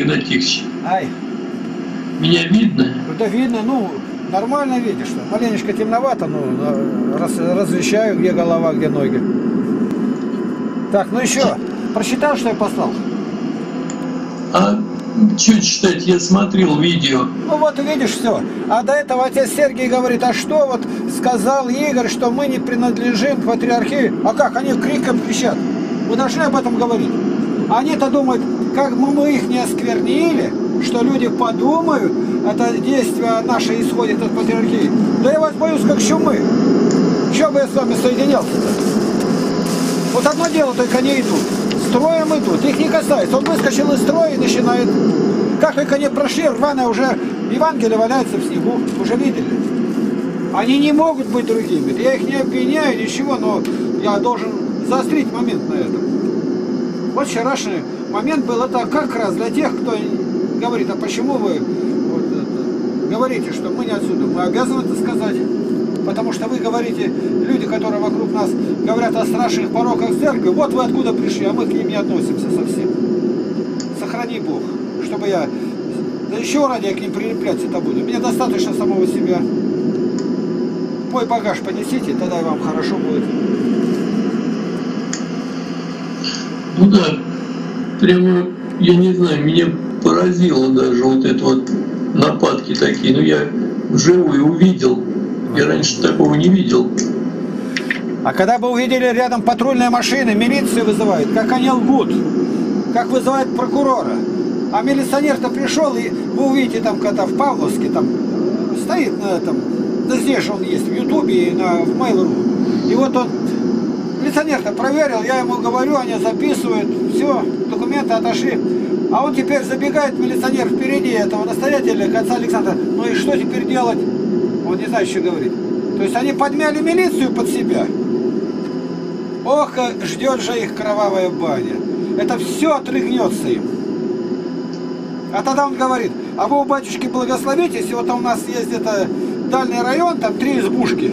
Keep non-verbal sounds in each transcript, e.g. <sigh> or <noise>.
Игнатьевич. Ай, Меня видно? да видно, ну, нормально видишь. что Маленечко темновато, ну, на- раз, различаю, где голова, где ноги. Так, ну еще, прочитал, что я послал? А что читать? Я смотрел видео. Ну вот видишь все. А до этого отец Сергий говорит, а что вот сказал Игорь, что мы не принадлежим к патриархии? А как? Они криком кричат. Мы должны об этом говорить. Они-то думают, как бы мы их не осквернили, что люди подумают, это действие наше исходит от патриархии. Да я вас боюсь, как чумы. Че бы я с вами соединялся-то? Вот одно дело, только не идут. Строем идут, их не касается. Он выскочил из строя и начинает. Как только они прошли, рваное уже Евангелие валяется в снегу. Уже видели? Они не могут быть другими. Я их не обвиняю, ничего, но я должен заострить момент на этом. Вот вчерашний момент был это как раз для тех, кто говорит, а почему вы вот это, говорите, что мы не отсюда. Мы обязаны это сказать. Потому что вы говорите, люди, которые вокруг нас говорят о страшных пороках церкви, вот вы откуда пришли, а мы к ним не относимся совсем. Сохрани Бог, чтобы я... Да еще ради я к ним прилепляться это буду. Мне достаточно самого себя. Мой багаж понесите, тогда и вам хорошо будет. Ну да, прямо, я не знаю, меня поразило даже вот это вот нападки такие. Ну я вживую увидел. Я раньше такого не видел. А когда бы увидели рядом патрульные машины, милицию вызывают, как они лгут, как вызывают прокурора. А милиционер-то пришел, и вы увидите там, когда в Павловске, там стоит на этом, да здесь же он есть, в Ютубе и на, в Mail.ru. И вот он, милиционер-то проверил, я ему говорю, они записывают, все, документы отошли. А он теперь забегает, милиционер впереди этого настоятеля, отца Александра. Ну и что теперь делать? Он не знает, что говорить. То есть они подмяли милицию под себя. Ох, ждет же их кровавая баня. Это все отрыгнется им. А тогда он говорит, а вы у батюшки благословитесь, и вот у нас есть где-то дальний район, там три избушки.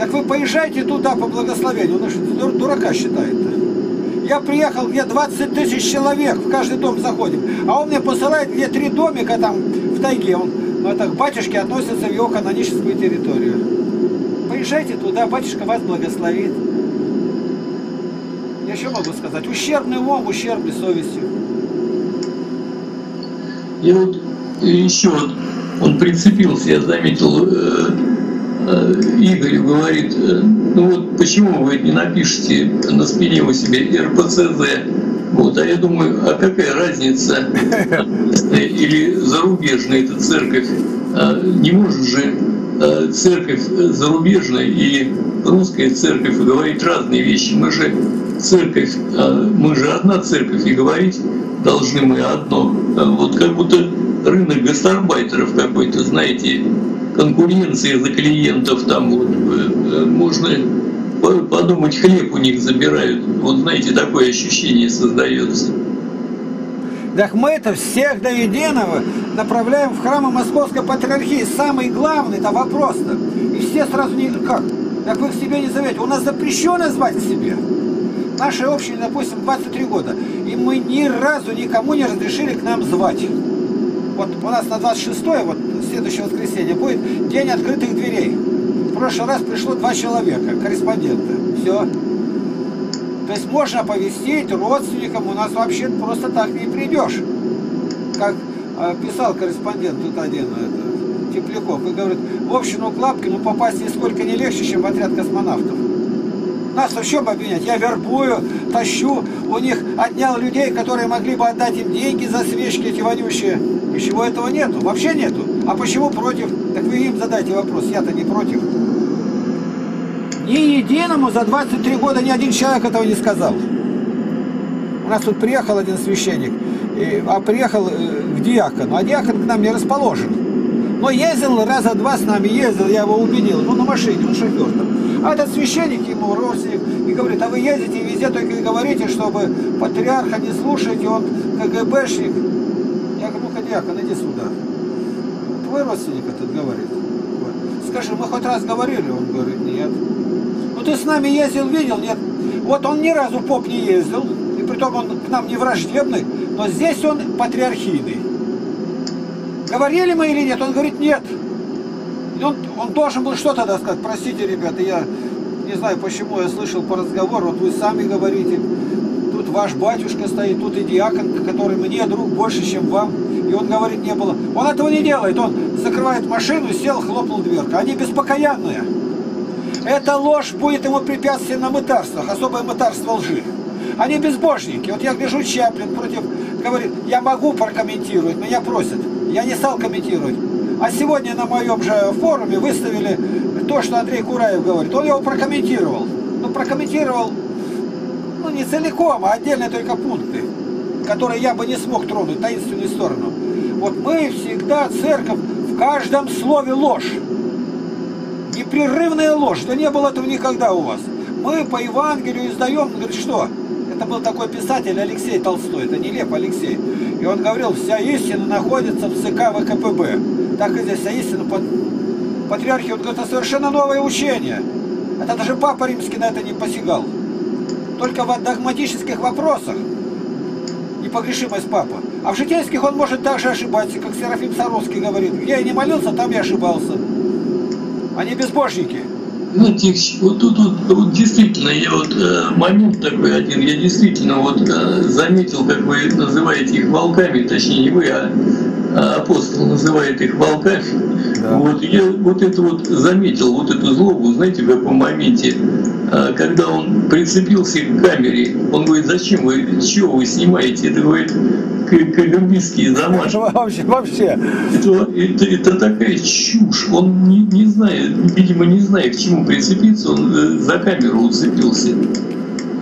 Так вы поезжайте туда по благословению. Он что, дур- дурака считает-то. Я приехал, где 20 тысяч человек, в каждый дом заходим. А он мне посылает, где три домика там в тайге. Он, ну, это к батюшке относится в его каноническую территорию. Поезжайте туда, батюшка вас благословит. Я еще могу сказать, ущербный умом, ущербный совестью. И вот еще вот он прицепился, я заметил, э, Игорь говорит, э, ну вот почему вы не напишете на спине у себя РПЦЗ? Вот, а я думаю, а какая разница, отечественная или зарубежная эта церковь? Не может же э, церковь зарубежная и русская церковь говорить разные вещи. Мы же церковь, мы же одна церковь, и говорить должны мы одно. Вот как будто рынок гастарбайтеров какой-то, знаете, конкуренция за клиентов там вот, э, можно по- подумать, хлеб у них забирают. Вот знаете, такое ощущение создается. Так мы это всех до единого направляем в храмы Московской Патриархии. Самый главный это вопрос-то. И все сразу не... Как? Так вы к себе не зовете. У нас запрещено звать к себе. Нашей общине, допустим, 23 года. И мы ни разу никому не разрешили к нам звать. Вот у нас на 26 вот следующее воскресенье будет день открытых дверей. В прошлый раз пришло два человека, корреспондента. Все. То есть можно оповестить родственникам, у нас вообще просто так не придешь. Как э, писал корреспондент тут один, это, Тепляков, и говорит, в общину Клапкину попасть нисколько не легче, чем в отряд космонавтов. Нас в чем обвинять? Я вербую, тащу, у них отнял людей, которые могли бы отдать им деньги за свечки эти вонющие. Ничего этого нету, вообще нету. А почему против? Так вы им задайте вопрос, я-то не против. Ни единому за 23 года ни один человек этого не сказал. У нас тут приехал один священник, а приехал э, к диакону, а диакон к нам не расположен. Но ездил раза два с нами, ездил, я его убедил, ну на машине, он шофер там. А этот священник ему родственник и говорит, а вы ездите везде только и говорите, чтобы патриарха не слушаете, он КГБшник. Я говорю, ну-ка, диакон, иди сюда. Твой родственник этот говорит. Вот. Скажи, мы хоть раз говорили? Он говорит, нет. Ну ты с нами ездил, видел? Нет. Вот он ни разу поп не ездил, и притом он к нам не враждебный, Но здесь он патриархийный. Говорили мы или нет? Он говорит, нет. Он, он должен был что тогда сказать? Простите, ребята, я не знаю, почему я слышал по разговору, вот вы сами говорите, ваш батюшка стоит, тут и диакон, который мне друг больше, чем вам. И он говорит, не было. Он этого не делает. Он закрывает машину, сел, хлопнул дверка. Они беспокоянные. Эта ложь будет ему препятствием на мытарствах, особое мытарство лжи. Они безбожники. Вот я гляжу, Чаплин против, говорит, я могу прокомментировать, меня просят. Я не стал комментировать. А сегодня на моем же форуме выставили то, что Андрей Кураев говорит. Он его прокомментировал. Ну, прокомментировал, ну, не целиком, а отдельные только пункты, которые я бы не смог тронуть, таинственную сторону. Вот мы всегда, церковь, в каждом слове ложь. Непрерывная ложь. Да не было этого никогда у вас. Мы по Евангелию издаем, говорит, что? Это был такой писатель Алексей Толстой, это не Лев Алексей. И он говорил, вся истина находится в ЦК ВКПБ. Так и здесь вся истина под патриархии. Он говорит, это совершенно новое учение. Это даже Папа Римский на это не посягал. Только в догматических вопросах непогрешимость Папа. А в житейских он может также ошибаться, как Серафим Саровский говорит. Где я не молился, там я ошибался. Они безбожники. Знаете, вот тут вот, вот действительно, я вот э, момент такой один, я действительно вот э, заметил, как вы называете их волками, точнее не вы, а, а апостол называет их волками. Да. Вот я вот это вот заметил, вот эту злобу, знаете, в каком моменте, когда он прицепился к камере, он говорит, зачем вы, чего вы снимаете? Это говорит, КГБистские замашки. <laughs> Вообще, вообще. Это, это, это такая чушь. Он не, не знает, видимо, не знает, к чему прицепиться, он э, за камеру уцепился.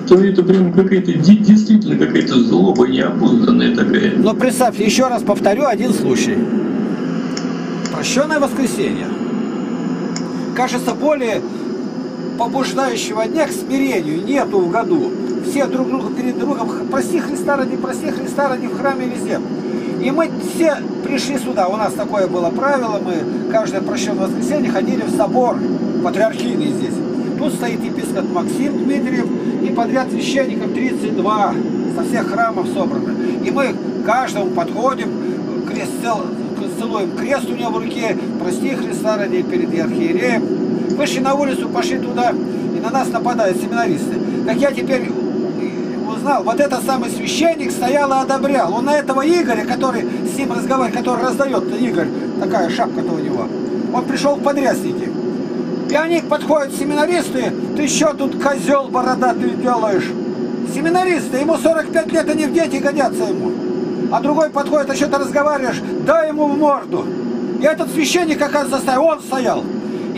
То это прям какая-то действительно какая-то злоба неопознанная такая. Но представьте, еще раз повторю один случай. Прощенное воскресенье. Кажется, более побуждающего дня к смирению нету в году все друг друга перед другом, прости Христа ради, прости Христа ради в храме везде. И мы все пришли сюда. У нас такое было правило, мы каждое прощенное воскресенье ходили в собор, патриархийный здесь. Тут стоит епископ Максим Дмитриев и подряд священников 32 со всех храмов собраны. И мы каждому подходим, крест, целуем крест у него в руке, прости Христа ради перед архиереем. Вышли на улицу, пошли туда, и на нас нападают семинаристы. Так я теперь знал, вот этот самый священник стоял и одобрял. Он на этого Игоря, который с ним разговаривает, который раздает Игорь, такая шапка-то у него, он пришел в подрясники. И они подходят, семинаристы, ты что тут козел бородатый делаешь? Семинаристы, ему 45 лет, они в дети годятся ему. А другой подходит, а что ты разговариваешь, дай ему в морду. И этот священник, оказывается, он стоял.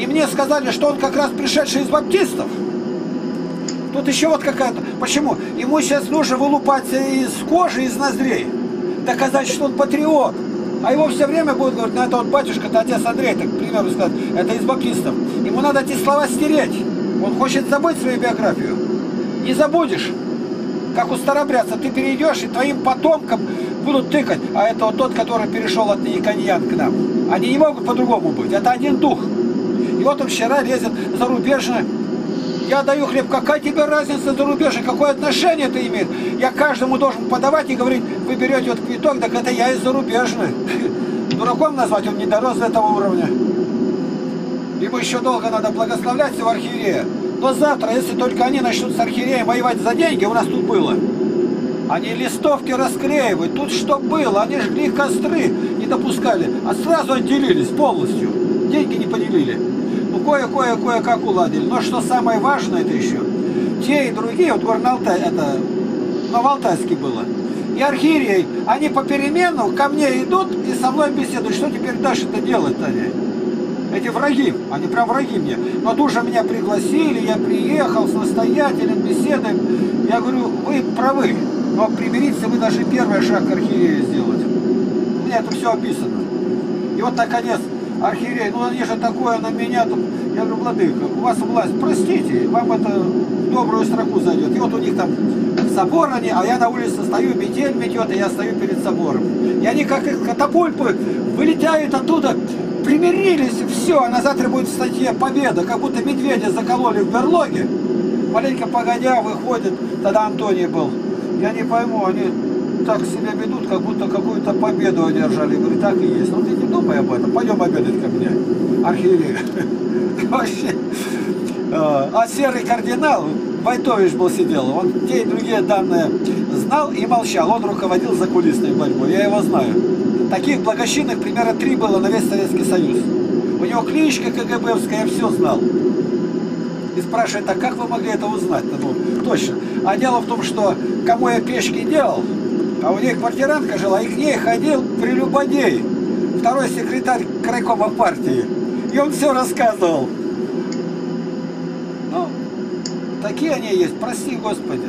И мне сказали, что он как раз пришедший из баптистов. Тут еще вот какая-то... Почему? Ему сейчас нужно вылупаться из кожи, из ноздрей. Доказать, что он патриот. А его все время будут говорить, ну это вот батюшка, это отец Андрей, так, к примеру, сказать, это из баптистов. Ему надо эти слова стереть. Он хочет забыть свою биографию. Не забудешь. Как у старобрядца, ты перейдешь, и твоим потомкам будут тыкать. А это вот тот, который перешел от Никоньян к нам. Они не могут по-другому быть. Это один дух. И вот он вчера лезет зарубежно я даю хлеб, какая тебе разница зарубежья, какое отношение это имеет? Я каждому должен подавать и говорить, вы берете вот квиток, так это я из зарубежной. <laughs> Дураком назвать он не дорос до этого уровня. Ему еще долго надо благословлять в архиерея. Но завтра, если только они начнут с архиереем воевать за деньги, у нас тут было. Они листовки расклеивают. Тут что было? Они жгли костры, не допускали. А сразу отделились полностью. Деньги не поделили. Ну, кое-кое-кое-как уладили. Но что самое важное это еще, те и другие, вот Горно-Алтай, это Новоалтайский было, и архиерей, они попеременно ко мне идут и со мной беседуют. Что теперь дальше-то делать-то они? Эти враги, они прям враги мне. Но тут же меня пригласили, я приехал с настоятелем, беседой. Я говорю, вы правы, но примириться вы даже первый шаг к архиерею сделать. У меня это все описано. И вот наконец архиерей, ну они же такое на меня тут. Я говорю, владыка, у вас власть, простите, вам это в добрую строку зайдет. И вот у них там собор они, а я на улице стою, метель метет, и я стою перед собором. И они как их катапульпы вылетают оттуда, примирились, все, а на завтра будет в статье «Победа», как будто медведя закололи в берлоге. Маленько погодя выходит, тогда Антоний был. Я не пойму, они так себя ведут, как будто какую-то победу одержали. Я так и есть. Ну ты не думай об этом, пойдем обедать ко мне, архиерей. <laughs> Вообще. А, а серый кардинал, Войтович был сидел, он те и другие данные знал и молчал. Он руководил закулисной борьбой, я его знаю. Таких благочинных примерно три было на весь Советский Союз. У него кличка КГБовская, я все знал. И спрашивает, а как вы могли это узнать-то? Ну, точно. А дело в том, что кому я пешки делал, а у нее квартирантка жила, и к ней ходил прелюбодей, второй секретарь крайкома партии. И он все рассказывал. Ну, такие они есть, прости Господи.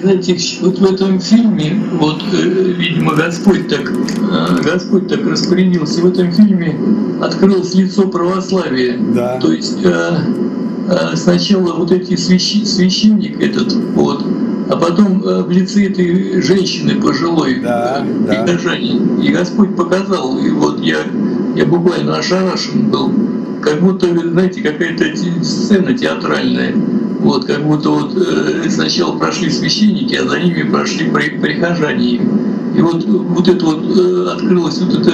Знаете, вот в этом фильме, вот, э, видимо, Господь так, э, Господь так распорядился, в этом фильме открылось лицо православия. Да. То есть э, сначала вот эти свящи, священник этот, вот, а потом э, в лице этой женщины пожилой, Да, э, да. прихожане. И Господь показал, и вот я, я буквально ошарашен был, как будто, знаете, какая-то сцена театральная. Вот, как будто вот э, сначала прошли священники, а за ними прошли при- прихожане. И вот, вот это вот э, открылось вот это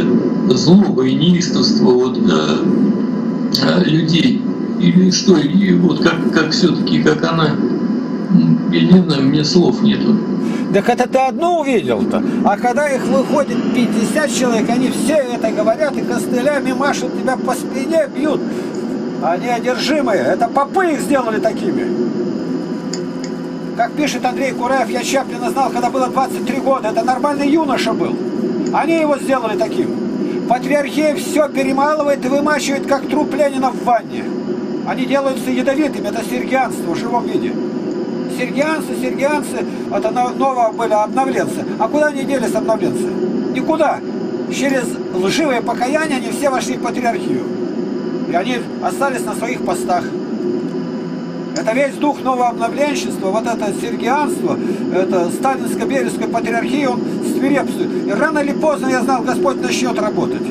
злоба и неистовство вот, э, э, людей. Или что, и вот как, как все-таки, как она, знаю, у меня слов нету. Так это ты одну увидел-то. А когда их выходит 50 человек, они все это говорят и костылями машут тебя по спине, бьют. Они одержимые. Это попы их сделали такими. Как пишет Андрей Кураев, я Чаплина знал, когда было 23 года. Это нормальный юноша был. Они его сделали таким. Патриархия все перемалывает и вымачивает, как труп Ленина в ванне. Они делаются ядовитыми. Это сергианство в живом виде. Сергианцы, сергианцы, это но- ново были обновленцы. А куда они делись обновленцы? Никуда. Через лживое покаяние они все вошли в патриархию. И они остались на своих постах. Это весь дух нового обновленчества, вот это сергианство, это сталинско-бережская патриархия, он свирепствует. И рано или поздно, я знал, Господь начнет работать.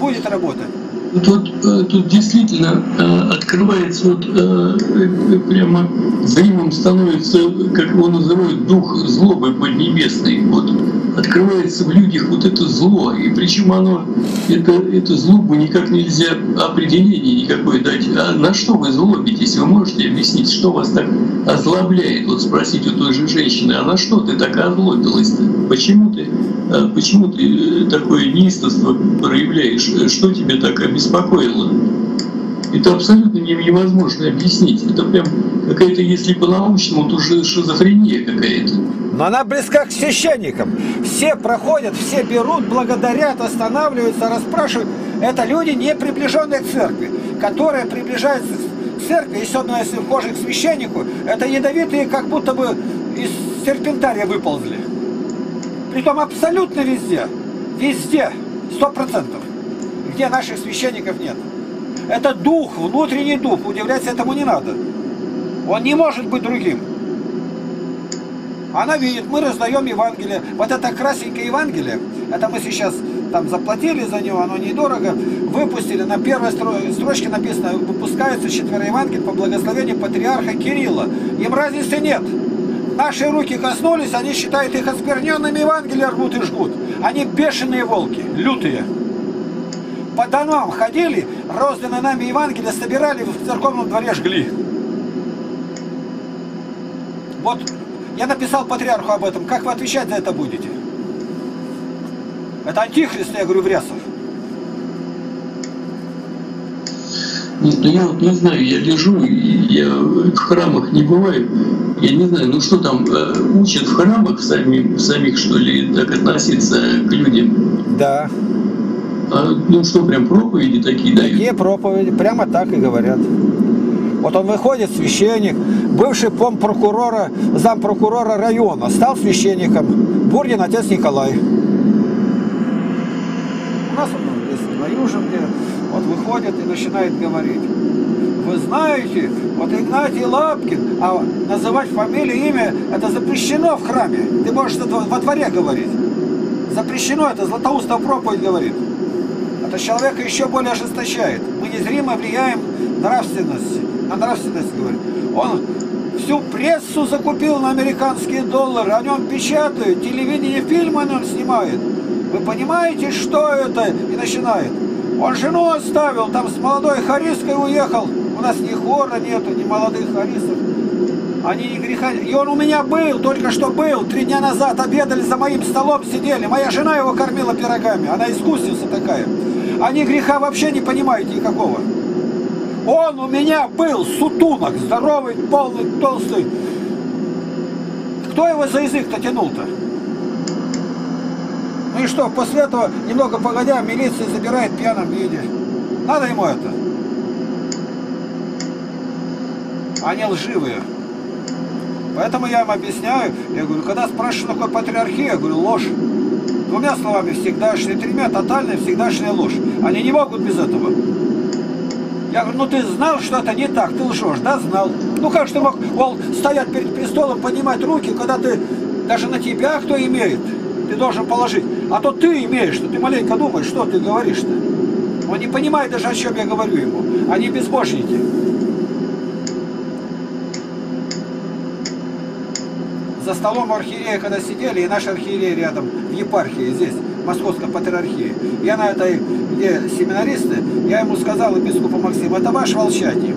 Будет работать. Тут, э, тут действительно э, открывается вот э, прямо зримым становится, как его называют, дух злобы поднебесной. Вот открывается в людях вот это зло, и причем оно, это, это злобу никак нельзя определение никакое дать. А на что вы злобитесь? Вы можете объяснить, что вас так озлобляет? Вот спросить у той же женщины, а на что ты так озлобилась-то? Почему ты, э, почему ты э, такое неистовство проявляешь? Что тебя так обеспокоило? Это абсолютно не- невозможно объяснить. Это прям какая-то, если по-научному, то уже шизофрения какая-то. Но она близка к священникам. Все проходят, все берут, благодарят, останавливаются, расспрашивают. Это люди, не приближенные к церкви, которые приближаются к церкви, особенно если вхожи к священнику, это ядовитые, как будто бы из серпентария выползли. Притом абсолютно везде. Везде. Сто процентов. Где наших священников нет. Это дух, внутренний дух. Удивляться этому не надо. Он не может быть другим. Она видит, мы раздаем Евангелие. Вот это красненькое Евангелие, это мы сейчас там заплатили за него, оно недорого, выпустили, на первой стро- строчке написано, выпускается четверо Евангелий по благословению патриарха Кирилла. Им разницы нет. Наши руки коснулись, они считают их оскверненными Евангелия, рвут и жгут. Они бешеные волки, лютые. По домам ходили, розданные нами Евангелие собирали, в церковном дворе жгли. Вот я написал патриарху об этом. Как вы отвечать за это будете? Это антихрист, я говорю, Врясов. Нет, ну я вот не знаю, я лежу, я в храмах не бываю. Я не знаю, ну что там, э, учат в храмах сами, самих, что ли, так относиться к людям? Да. А, ну что, прям проповеди такие дают? Такие проповеди, прямо так и говорят. Вот он выходит, священник, бывший помпрокурора, зампрокурора района, стал священником. Бурдин отец Николай. У нас он здесь на Южинке, вот выходит и начинает говорить. Вы знаете, вот Игнатий Лапкин, а называть фамилию, имя, это запрещено в храме. Ты можешь это во дворе говорить. Запрещено, это Златоустов проповедь говорит. Это человека еще более ожесточает. Мы незримо влияем нравственности, на нравственность, говорит. Он всю прессу закупил на американские доллары, о нем печатают, телевидение, фильмы о нем снимает. Вы понимаете, что это? И начинает. Он жену оставил, там с молодой хариской уехал. У нас ни хора нету, ни молодых харистов. Они не греха... И он у меня был, только что был. Три дня назад обедали за моим столом, сидели. Моя жена его кормила пирогами. Она искусница такая. Они греха вообще не понимают никакого. Он у меня был сутунок, здоровый, полный, толстый. Кто его за язык-то тянул-то? Ну и что, после этого, немного погодя, милиция забирает в пьяном виде. Надо ему это? Они лживые. Поэтому я им объясняю, я говорю, когда спрашиваю, такое патриархия, я говорю, ложь. Двумя словами, всегдашняя, тремя тотальная, всегдашняя ложь. Они не могут без этого. Я говорю, ну ты знал, что это не так, ты лжешь, да, знал. Ну как же ты мог, мол, стоять перед престолом, поднимать руки, когда ты, даже на тебя кто имеет, ты должен положить. А то ты имеешь, что ты маленько думаешь, что ты говоришь-то. Он не понимает даже, о чем я говорю ему. Они безбожники. За столом архиерея, когда сидели, и наш архиерей рядом, в епархии здесь, Московской патриархии. Я на этой, где семинаристы, я ему сказал, епископу Максиму, это ваш волчатник.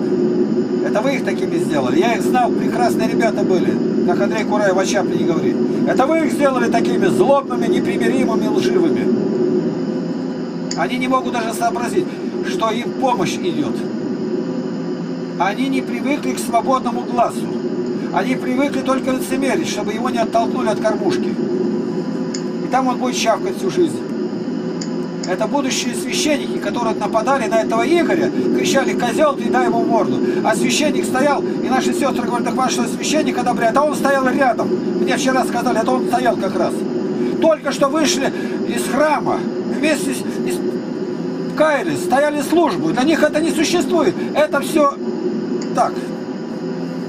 Это вы их такими сделали. Я их знал, прекрасные ребята были, как Андрей Кураев о Чаплине говорит. Это вы их сделали такими злобными, непримиримыми, лживыми. Они не могут даже сообразить, что им помощь идет. Они не привыкли к свободному глазу. Они привыкли только лицемерить, чтобы его не оттолкнули от кормушки. И там он будет чавкать всю жизнь. Это будущие священники, которые нападали на этого Игоря, кричали «Козел, ты дай ему морду!» А священник стоял, и наши сестры говорят, так ваш священник одобряет, а он стоял рядом. Мне вчера сказали, это он стоял как раз. Только что вышли из храма, вместе с... Из... каялись, стояли службу. Для них это не существует. Это все так,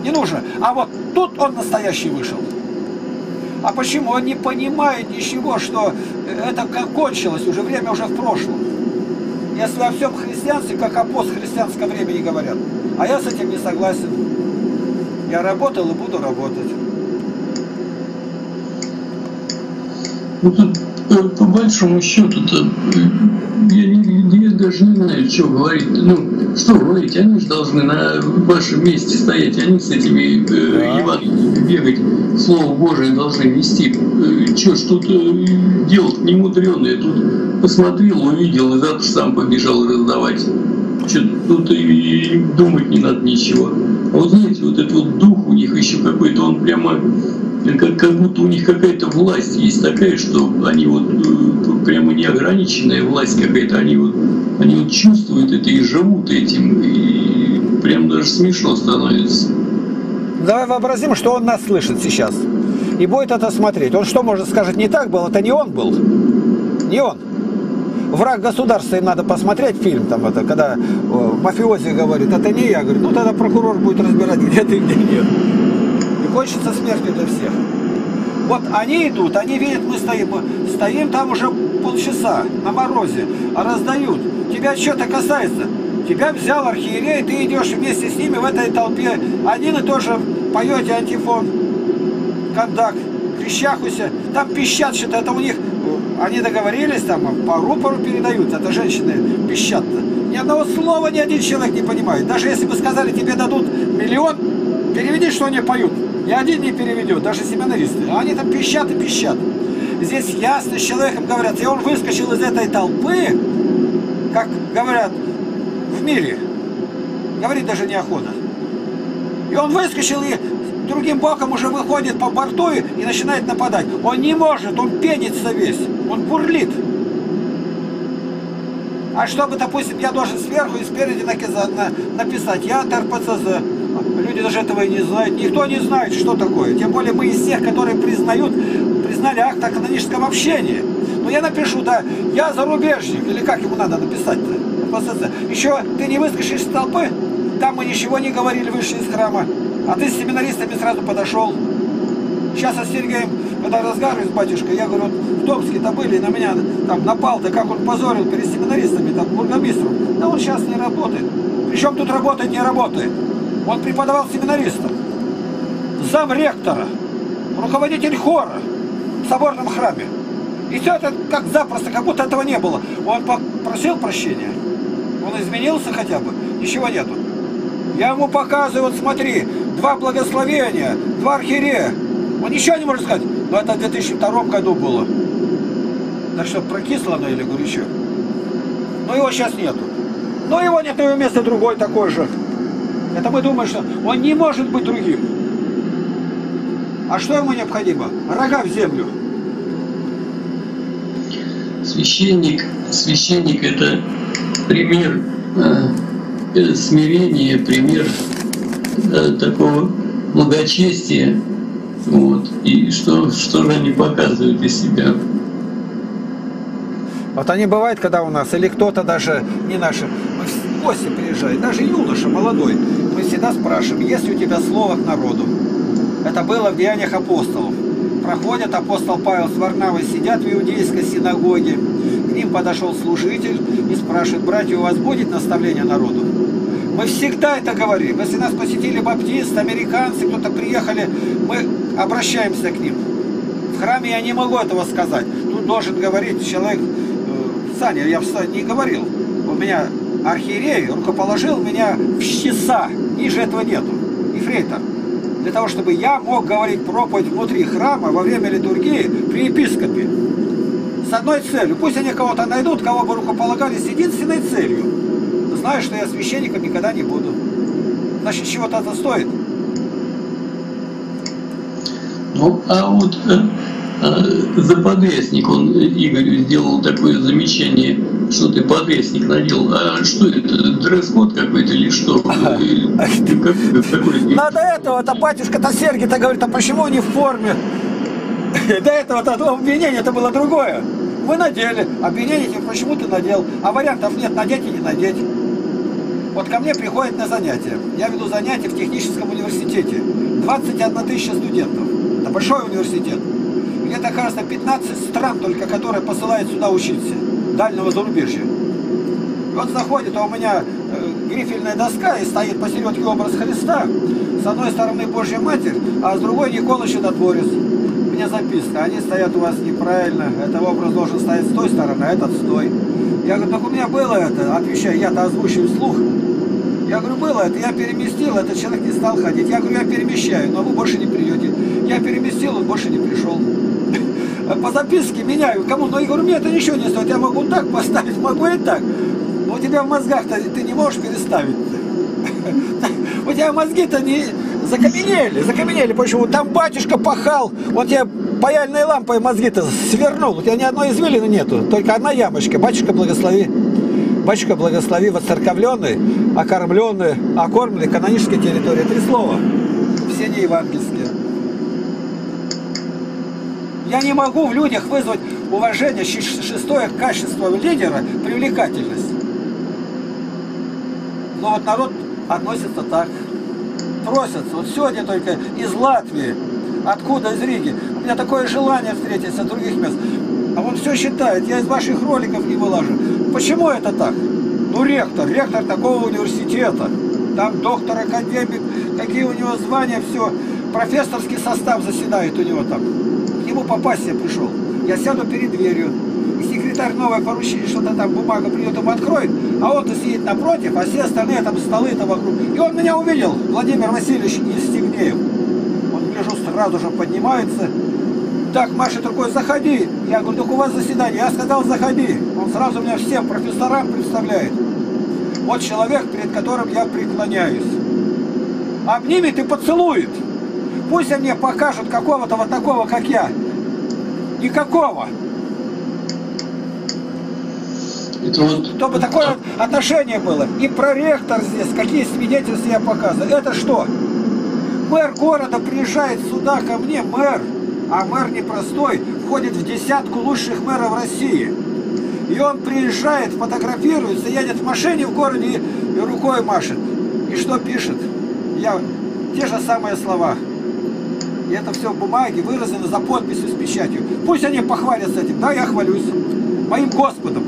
не нужно. А вот тут он настоящий вышел. А почему? Он не понимает ничего, что это кончилось, уже время уже в прошлом. Если о всем христианстве, как о постхристианском времени говорят. А я с этим не согласен. Я работал и буду работать. Ну тут по, по большому счету-то я, не, даже не знаю, что говорить. Ну, что говорить, они же должны на вашем месте стоять, они с этими э, Евангелиями бегать, Слово Божие должны нести. Э, что ж тут э, делать не мудреное, тут посмотрел, увидел и завтра сам побежал раздавать. Что тут и думать не надо ничего. А вот знаете, вот этот вот дух у них еще какой-то, он прямо как, как будто у них какая-то власть есть такая, что они вот э, прямо неограниченная власть какая-то, они вот, они вот чувствуют это и живут этим, и прям даже смешно становится. Давай вообразим, что он нас слышит сейчас и будет это смотреть. Он что может скажет, не так был, это не он был, не он. Враг государства им надо посмотреть фильм, там это, когда о, мафиози говорит, это не я, говорю, ну тогда прокурор будет разбирать, где ты, где нет кончится смертью для всех. Вот они идут, они видят, мы стоим, стоим там уже полчаса на морозе, а раздают. Тебя что-то касается. Тебя взял архиерей, ты идешь вместе с ними в этой толпе. Один и тот же поете антифон, кондак, крещахуся. Там пищат что-то, это у них, они договорились, там по рупору передают, это женщины пищат-то. Ни одного слова ни один человек не понимает. Даже если бы сказали, тебе дадут миллион, переведи, что они поют. Ни один не переведет, даже семинаристы. А они там пищат и пищат. Здесь ясно с человеком говорят, и он выскочил из этой толпы, как говорят в мире. Говорит даже неохота. И он выскочил и другим боком уже выходит по борту и начинает нападать. Он не может, он пенится весь, он бурлит. А чтобы, допустим, я должен сверху и спереди написать, я от РПЦЗ, Люди даже этого и не знают. Никто не знает, что такое. Тем более мы из тех, которые признают, признали акт о каноническом общении. Но я напишу, да, я зарубежник, или как ему надо написать-то? Еще ты не выскочишь из толпы, там мы ничего не говорили, вышли из храма, а ты с семинаристами сразу подошел. Сейчас остерегаем, когда разговариваю с батюшкой, я говорю, вот в Томске-то были, на меня там напал, да как он позорил перед семинаристами, там, бургомистром. Да он сейчас не работает. Причем тут работает, не работает. Он преподавал семинаристам. зам ректора, руководитель хора в соборном храме. И все это как запросто, как будто этого не было. Он попросил прощения, он изменился хотя бы, ничего нету. Я ему показываю, вот смотри, два благословения, два архиерея. Он ничего не может сказать. Но это в 2002 году было. Так что прокисло оно или горячо. Но его сейчас нету. Но его нет, на его место другой такой же. Это мы думаем, что он не может быть другим. А что ему необходимо? Рога в землю. Священник, священник это пример э, смирения, пример э, такого благочестия. Вот. И что, что же они показывают из себя? Вот они бывают, когда у нас, или кто-то даже, не наши, в гости приезжает, даже юноша молодой, мы всегда спрашиваем, есть ли у тебя слово к народу? Это было в Деяниях апостолов. Проходят апостол Павел с Варнавой, сидят в иудейской синагоге. К ним подошел служитель и спрашивает, братья, у вас будет наставление народу? Мы всегда это говорим. Если нас посетили баптисты, американцы, кто-то приехали, мы обращаемся к ним. В храме я не могу этого сказать. Тут должен говорить человек, э, Саня, я не говорил. У меня архиерей рукоположил меня в часа. Ниже этого нету. Ефрейтор для того, чтобы я мог говорить проповедь внутри храма во время литургии при епископе. С одной целью. Пусть они кого-то найдут, кого бы рукополагали с единственной целью. Знаю, что я священником никогда не буду. Значит, чего-то это стоит. Ну, а вот э, э, за подвесник он Игорю сделал такое замечание что ты подвесник надел. А что это, дресс-код какой-то или что? <laughs> Надо этого-то батюшка-то Сергий-то говорит, а почему не в форме? <laughs> До этого-то обвинение это было другое. Вы надели, обвинение почему ты надел, а вариантов нет, надеть и не надеть. Вот ко мне приходят на занятия. Я веду занятия в техническом университете. 21 тысяча студентов. Это большой университет. Где-то, кажется, 15 стран только, которые посылают сюда учиться дальнего зарубежья. Вот заходит, а у меня э, грифельная доска и стоит посередке образ Христа. С одной стороны Божья Матерь, а с другой Никола Чудотворец. Меня записка, они стоят у вас неправильно, это образ должен стоять с той стороны, а этот с той. Я говорю, так у меня было это, отвечаю, я-то озвучиваю вслух. Я говорю, было это, я переместил, этот человек не стал ходить. Я говорю, я перемещаю, но вы больше не придете. Я переместил, он больше не пришел по записке меняю. Кому? Но я говорю, мне это ничего не стоит. Я могу так поставить, <laughs> могу и так. Но у тебя в мозгах-то ты не можешь переставить. <laughs> У тебя мозги-то не закаменели, закаменели. Почему? Там батюшка пахал. Вот я паяльной лампой мозги-то свернул. У тебя ни одной извилины нету. Только одна ямочка. Батюшка благослови. Батюшка благослови воцерковленный, окормленный, окормленный, канонической территории. Три слова. Все не евангельские. Я не могу в людях вызвать уважение, шестое качество лидера – привлекательность. Но вот народ относится так. Просятся. Вот сегодня только из Латвии, откуда из Риги. У меня такое желание встретиться с других мест. А он все считает, я из ваших роликов не вылажу. Почему это так? Ну, ректор, ректор такого университета. Там доктор, академик, какие у него звания, все. Профессорский состав заседает у него там нему попасть я пришел. Я сяду перед дверью. И секретарь новое поручение, что-то там бумага придет, ему откроет, а он-то сидит напротив, а все остальные там столы-то вокруг. И он меня увидел, Владимир Васильевич Евстигнеев. Он, гляжу, сразу же поднимается. Так, машет рукой, заходи. Я говорю, так у вас заседание. Я сказал, заходи. Он сразу меня всем профессорам представляет. Вот человек, перед которым я преклоняюсь. Обнимет и поцелует. Пусть они покажут какого-то вот такого, как я. Никакого. Это вот... Чтобы такое отношение было. И проректор здесь, какие свидетельства я показываю. Это что? Мэр города приезжает сюда ко мне, мэр, а мэр непростой, входит в десятку лучших мэров России. И он приезжает, фотографируется, едет в машине в городе и рукой машет. И что пишет? Я те же самые слова. И это все в бумаге выразено за подписью с печатью. Пусть они похвалятся этим. Да, я хвалюсь. Моим Господом,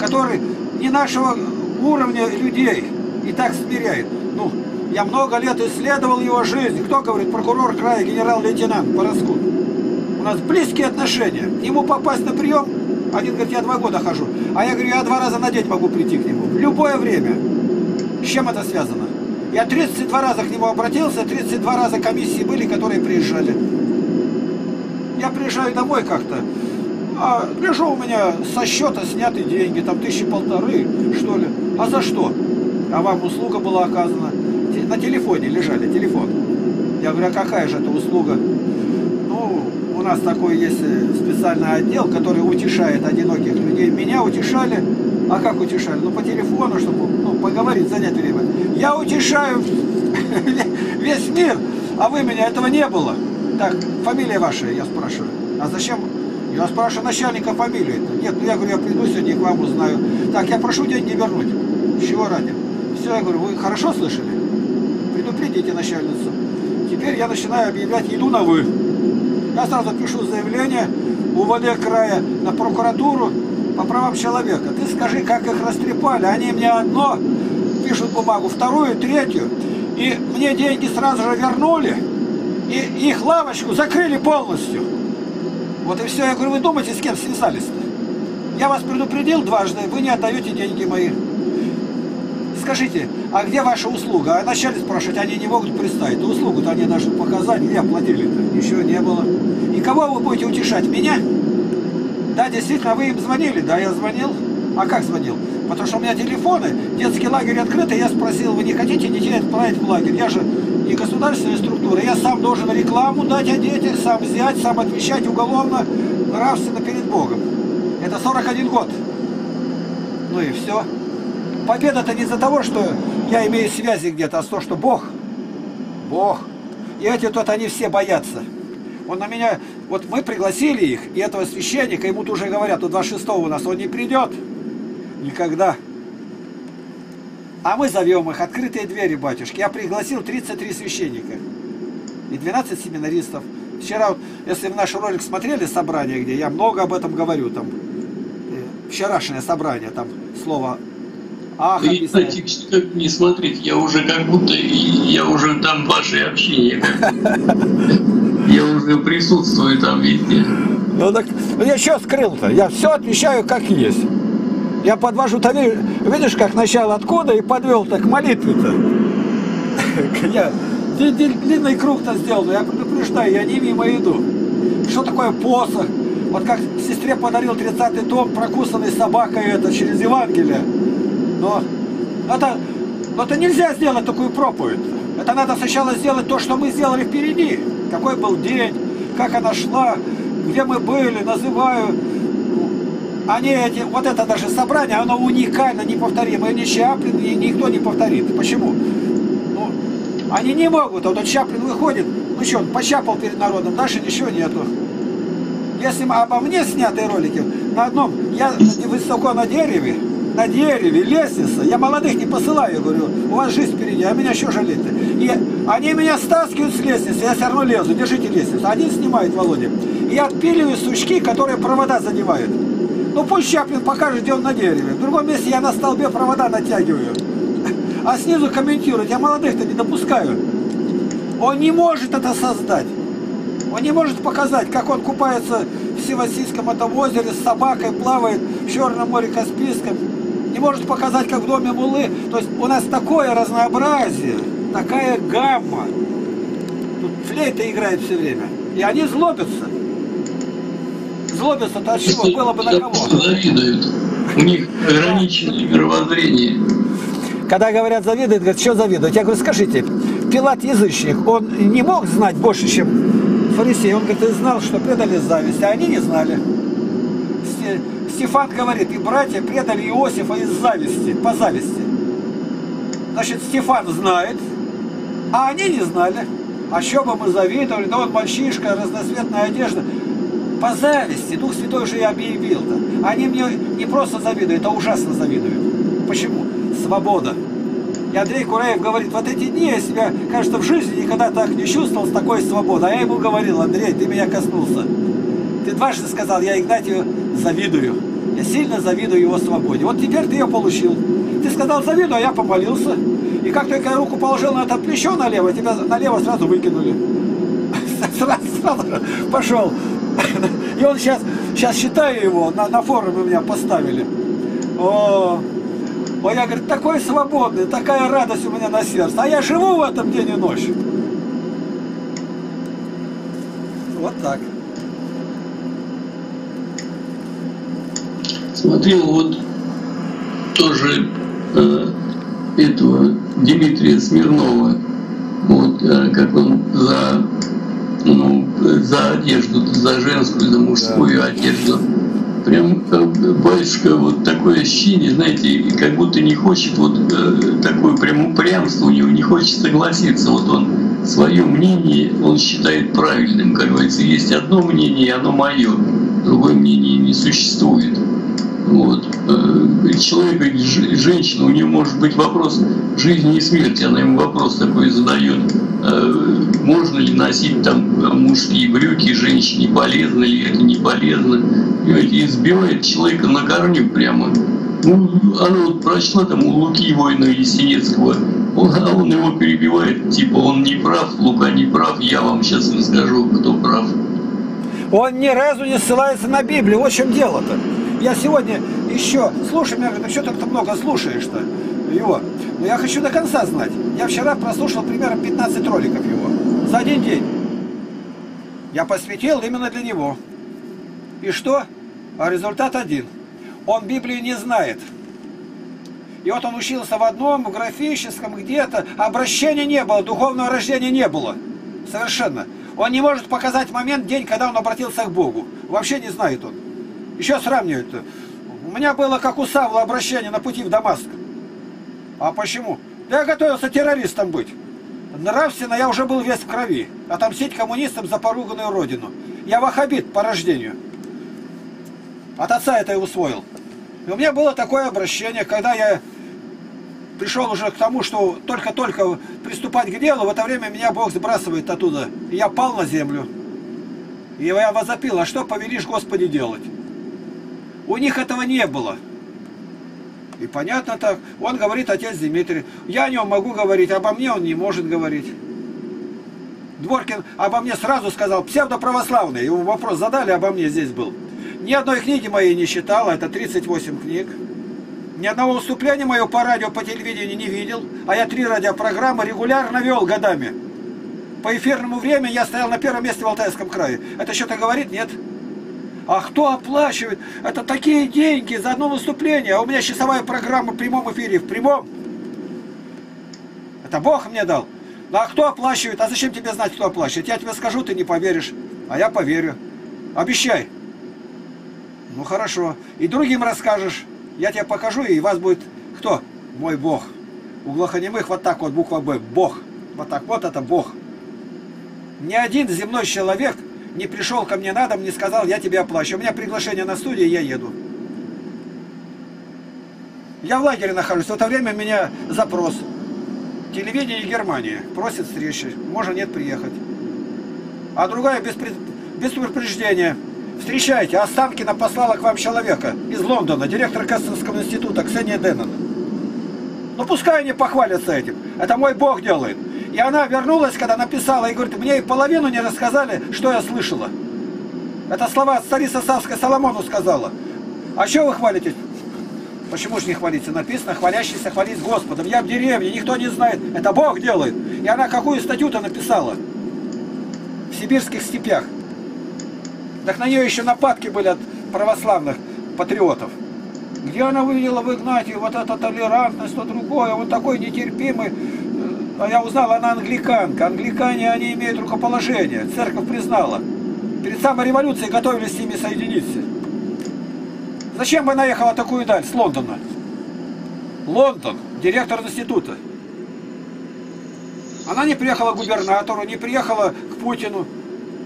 который не нашего уровня людей и так смиряет. Ну, Я много лет исследовал его жизнь. Кто говорит? Прокурор края, генерал-лейтенант Пороскун. У нас близкие отношения. К нему попасть на прием, один говорит, я два года хожу. А я говорю, я два раза на день могу прийти к нему. В любое время. С чем это связано? Я 32 раза к нему обратился, 32 раза комиссии были, которые приезжали. Я приезжаю домой как-то, а лежу у меня со счета сняты деньги, там тысячи полторы, что ли. А за что? А вам услуга была оказана. На телефоне лежали, телефон. Я говорю, а какая же это услуга? Ну, у нас такой есть э, специальный отдел, который утешает одиноких людей. Меня утешали, а как утешали? Ну, по телефону, чтобы поговорить, занять время. Я утешаю весь мир, а вы меня, этого не было. Так, фамилия ваша, я спрашиваю. А зачем? Я спрашиваю начальника фамилию. Нет, ну я говорю, я приду сегодня к вам узнаю. Так, я прошу деньги вернуть. Чего ради? Все, я говорю, вы хорошо слышали? Предупредите начальницу. Теперь я начинаю объявлять еду на вы. Я сразу пишу заявление УВД края на прокуратуру по правам человека. Ты скажи, как их растрепали. Они мне одно пишут бумагу, вторую, третью. И мне деньги сразу же вернули. И их лавочку закрыли полностью. Вот и все. Я говорю, вы думаете, с кем связались-то? Я вас предупредил дважды, вы не отдаете деньги мои. Скажите, а где ваша услуга? А начали спрашивать, они не могут представить. Услугу-то они должны показать, где оплатили-то. Ничего не было. И кого вы будете утешать? Меня? Да, действительно, вы им звонили? Да, я звонил. А как звонил? Потому что у меня телефоны, детский лагерь открытый, я спросил, вы не хотите детей отправить в лагерь? Я же не государственная структура, я сам должен рекламу дать о детях, сам взять, сам отвечать уголовно, нравственно перед Богом. Это 41 год. Ну и все. Победа-то не из-за того, что я имею связи где-то, а то, что Бог. Бог. И эти тут они все боятся. Он на меня, вот мы пригласили их, и этого священника, ему уже говорят, у 26 у нас он не придет. Никогда. А мы зовем их открытые двери, батюшки. Я пригласил 33 священника и 12 семинаристов. Вчера, если в наш ролик смотрели собрание, где я много об этом говорю, там э, вчерашнее собрание, там слово Ах, и, кстати, как не смотреть, я уже как будто, я уже там ваше общение, я уже присутствую там везде. Ну так, ну я что скрыл-то? Я все отвечаю как есть. Я подвожу, ты видишь, как начало откуда и подвел так молитве-то. <laughs> Я длинный круг-то сделал, я предупреждаю, я не мимо иду. Что такое посох? Вот как сестре подарил 30-й том, прокусанный собакой это через Евангелие. Но это, но это нельзя сделать такую проповедь. Это надо сначала сделать то, что мы сделали впереди. Какой был день, как она шла, где мы были, называю. Они эти, вот это даже собрание, оно уникально, неповторимое. Ни Чаплин, ни никто не повторит. Почему? Ну, они не могут. А вот Чаплин выходит, ну что, он почапал перед народом, дальше ничего нету. Если обо мне снятые ролики, на одном, я высоко на дереве, на дереве, лестница. Я молодых не посылаю, я говорю, у вас жизнь впереди, а меня еще жалеете. И они меня стаскивают с лестницы, я все равно лезу, держите лестницу. Один снимает, Володя. И я отпиливаю сучки, которые провода задевают. Ну пусть Чаплин покажет, где он на дереве. В другом месте я на столбе провода натягиваю. А снизу комментируют, я молодых-то не допускаю. Он не может это создать. Он не может показать, как он купается в Севасийском этом озере с собакой, плавает в Черном море Каспийском не может показать, как в доме Мулы. То есть у нас такое разнообразие, такая гамма. Тут флейта играет все время. И они злобятся. Злобятся-то от чего? Было бы на кого. Завидуют. У них ограниченное мировоззрение. Когда говорят завидуют, говорят, что завидуют? Я говорю, скажите, Пилат язычник, он не мог знать больше, чем фарисей. Он говорит, ты знал, что предали зависть, а они не знали. Стефан говорит, и братья предали Иосифа из зависти, по зависти. Значит, Стефан знает, а они не знали. А что бы мы завидовали, да вот мальчишка, разноцветная одежда. По зависти, Дух Святой уже и объявил-то. Они мне не просто завидуют, а ужасно завидуют. Почему? Свобода. И Андрей Кураев говорит, вот эти дни я себя, кажется, в жизни никогда так не чувствовал с такой свободой. А я ему говорил, Андрей, ты меня коснулся. Ты дважды сказал, я Игнатию завидую. Я сильно завидую его свободе. Вот теперь ты ее получил. Ты сказал завидую, а я помолился. И как только я руку положил на это плечо налево, тебя налево сразу выкинули. <laughs> Сразу, сразу пошел. И он сейчас, сейчас считаю его, на, на форуме меня поставили. О, о, я, говорит, такой свободный, такая радость у меня на сердце. А я живу в этом день и ночь. Вот так. Смотрел вот тоже э, этого Дмитрия Смирнова, вот э, как он за ну, за одежду, за женскую, за мужскую да. одежду. Прям батюшка вот такое ощущение, знаете, как будто не хочет вот э, такое прям упрямство у него, не хочет согласиться. Вот он свое мнение, он считает правильным, как говорится, есть одно мнение, оно мое, другое мнение не существует. Вот. Э, человек или женщина, у нее может быть вопрос жизни и смерти, она ему вопрос такой задает, э, можно ли носить там мужские брюки женщине, полезно ли это, не полезно. И избивает человека на корню прямо. Ну, она вот прочла там у Луки воина Есенецкого, он, а он его перебивает, типа он не прав, Лука не прав, я вам сейчас расскажу, кто прав. Он ни разу не ссылается на Библию, в чем дело-то. Я сегодня еще, слушай, меня говорит, что ты так много слушаешь-то его? Но я хочу до конца знать. Я вчера прослушал примерно 15 роликов его. За один день. Я посвятил именно для него. И что? А результат один. Он Библию не знает. И вот он учился в одном, в графическом, где-то. Обращения не было, духовного рождения не было. Совершенно. Он не может показать момент, день, когда он обратился к Богу. Вообще не знает он. Еще сравнивают. У меня было, как у Савла, обращение на пути в Дамаск. А почему? Я готовился террористом быть. Нравственно я уже был весь в крови. Отомстить коммунистам за поруганную родину. Я вахабит по рождению. От отца это и усвоил. И у меня было такое обращение, когда я пришел уже к тому, что только-только приступать к делу, в это время меня Бог сбрасывает оттуда. И я пал на землю. И я возопил, а что повелишь Господи делать? У них этого не было. И понятно так. Он говорит, отец Дмитрий. Я о нем могу говорить, обо мне он не может говорить. Дворкин обо мне сразу сказал, псевдоправославный. Его вопрос задали, обо мне здесь был. Ни одной книги моей не читал, это 38 книг. Ни одного выступления моего по радио, по телевидению не видел. А я три радиопрограммы регулярно вел годами. По эфирному времени я стоял на первом месте в Алтайском крае. Это что-то говорит? Нет. А кто оплачивает? Это такие деньги за одно выступление. А у меня часовая программа в прямом эфире. В прямом. Это Бог мне дал. Ну а кто оплачивает? А зачем тебе знать, кто оплачивает? Я тебе скажу, ты не поверишь. А я поверю. Обещай. Ну хорошо. И другим расскажешь. Я тебе покажу, и вас будет кто? Мой Бог. У глухонемых вот так вот буква Б. Бог. Вот так вот это Бог. Ни один земной человек не пришел ко мне на дом, не сказал, я тебе оплачу. У меня приглашение на студию, я еду. Я в лагере нахожусь, в это время меня запрос. Телевидение Германии просит встречи, можно нет приехать. А другая без, пред... без предупреждения. Встречайте, Останкина послала к вам человека из Лондона, директор Кассовского института Ксения Деннон. Ну пускай они похвалятся этим. Это мой Бог делает. И она вернулась, когда написала, и говорит, мне и половину не рассказали, что я слышала. Это слова царица Савская Соломону сказала. А что вы хвалитесь? Почему же не хвалиться? Написано, хвалящийся хвалить Господом. Я в деревне, никто не знает. Это Бог делает. И она какую статью-то написала? В сибирских степях. Так на нее еще нападки были от православных патриотов. Где она увидела в Игнатии вот эта толерантность, то другое, он такой нетерпимый, я узнал, она англиканка. Англикане, они имеют рукоположение. Церковь признала. Перед самой революцией готовились с ними соединиться. Зачем бы наехала такую даль с Лондона? Лондон, директор института. Она не приехала к губернатору, не приехала к Путину.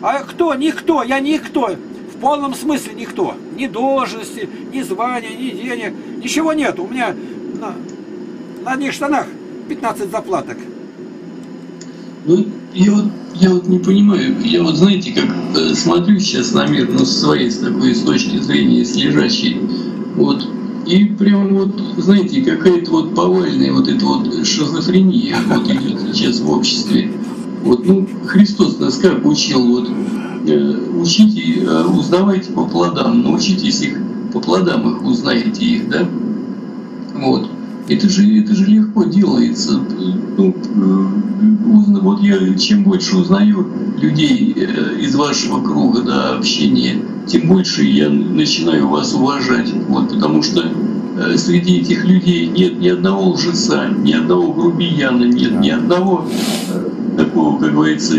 А кто? Никто, я никто. В полном смысле никто. Ни должности, ни звания, ни денег. Ничего нет. У меня на, на одних штанах 15 заплаток. Ну, я вот, я вот не понимаю, я вот знаете, как э, смотрю сейчас на мир, ну, с своей, с такой с точки зрения, с лежащей, вот, и прям вот, знаете, какая-то вот повальная вот эта вот шизофрения вот идет сейчас в обществе. Вот, ну, Христос нас как учил, вот, э, учите, э, узнавайте по плодам, научитесь их, по плодам их узнаете их, да? Вот. Это же, это же легко делается. Ну, э, вот я чем больше узнаю людей э, из вашего круга да, общения, тем больше я начинаю вас уважать. Вот, потому что э, среди этих людей нет ни одного лжеца, ни одного грубияна, нет ни одного такого, как говорится,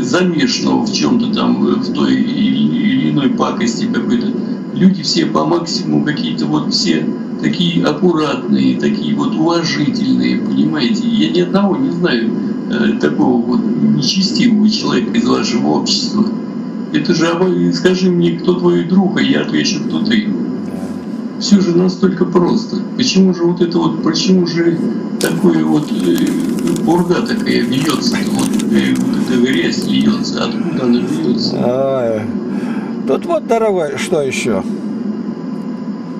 замешанного в чем-то там, в той или иной пакости какой-то. Люди все по максимуму какие-то вот все такие аккуратные, такие вот уважительные, понимаете. Я ни одного не знаю э, такого вот нечестивого человека из вашего общества. Это же, скажи мне, кто твой друг, а я отвечу, кто ты. Все же настолько просто. Почему же вот это вот, почему же такое вот э, бурга такая льется, вот, э, вот эта грязь льется, откуда она льется? А, тут вот, дорогой, что еще?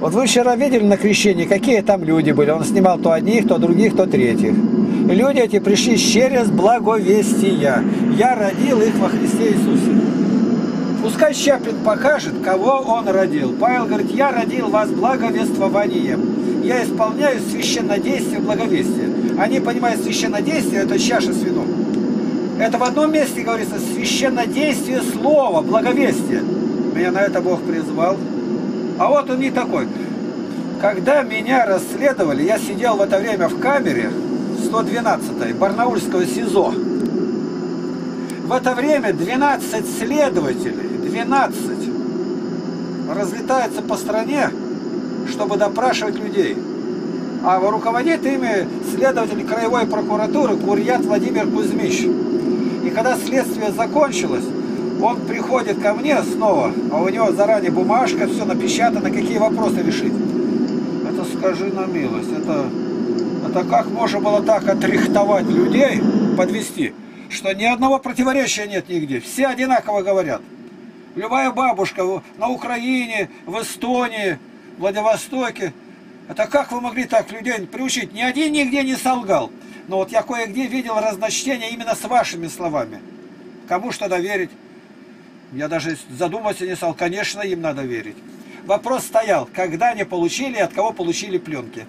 Вот вы вчера видели на крещении, какие там люди были. Он снимал то одних, то других, то третьих. люди эти пришли через благовестия. Я родил их во Христе Иисусе. Пускай Щаплин покажет, кого он родил. Павел говорит, я родил вас благовествованием. Я исполняю священнодействие благовестия. Они понимают священнодействие, это чаша с вином. Это в одном месте говорится священнодействие слова, благовестие. Меня на это Бог призвал. А вот он не такой. Когда меня расследовали, я сидел в это время в камере 112 Барнаульского СИЗО. В это время 12 следователей, 12 разлетаются по стране, чтобы допрашивать людей. А руководит ими следователь краевой прокуратуры Курьят Владимир Кузьмич. И когда следствие закончилось, он приходит ко мне снова, а у него заранее бумажка, все напечатано, какие вопросы решить. Это скажи на милость, это, это как можно было так отрихтовать людей, подвести, что ни одного противоречия нет нигде, все одинаково говорят. Любая бабушка на Украине, в Эстонии, Владивостоке, это как вы могли так людей приучить? Ни один нигде не солгал. Но вот я кое-где видел разночтение именно с вашими словами. Кому что доверить? Я даже задуматься не стал. Конечно, им надо верить. Вопрос стоял, когда они получили и от кого получили пленки.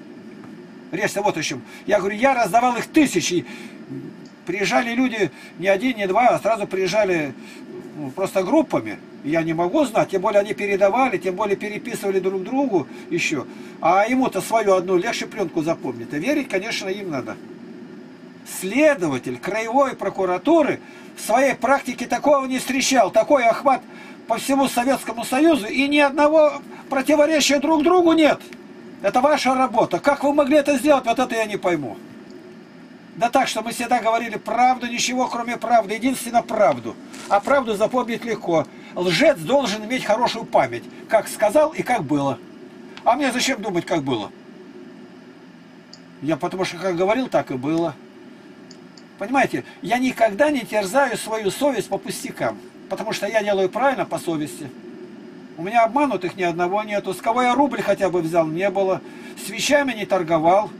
Речь вот о чем. Я говорю, я раздавал их тысячи. Приезжали люди не один, не два, а сразу приезжали ну, просто группами. Я не могу знать, тем более они передавали, тем более переписывали друг другу еще. А ему-то свою одну легче пленку запомнить. И верить, конечно, им надо. Следователь краевой прокуратуры в своей практике такого не встречал. Такой охват по всему Советскому Союзу и ни одного противоречия друг другу нет. Это ваша работа. Как вы могли это сделать, вот это я не пойму. Да так, что мы всегда говорили правду, ничего кроме правды, единственно правду. А правду запомнить легко. Лжец должен иметь хорошую память, как сказал и как было. А мне зачем думать, как было? Я потому что как говорил, так и было. Понимаете, я никогда не терзаю свою совесть по пустякам, потому что я делаю правильно по совести. У меня обманутых ни одного нету. С кого я рубль хотя бы взял, не было. С вещами не торговал.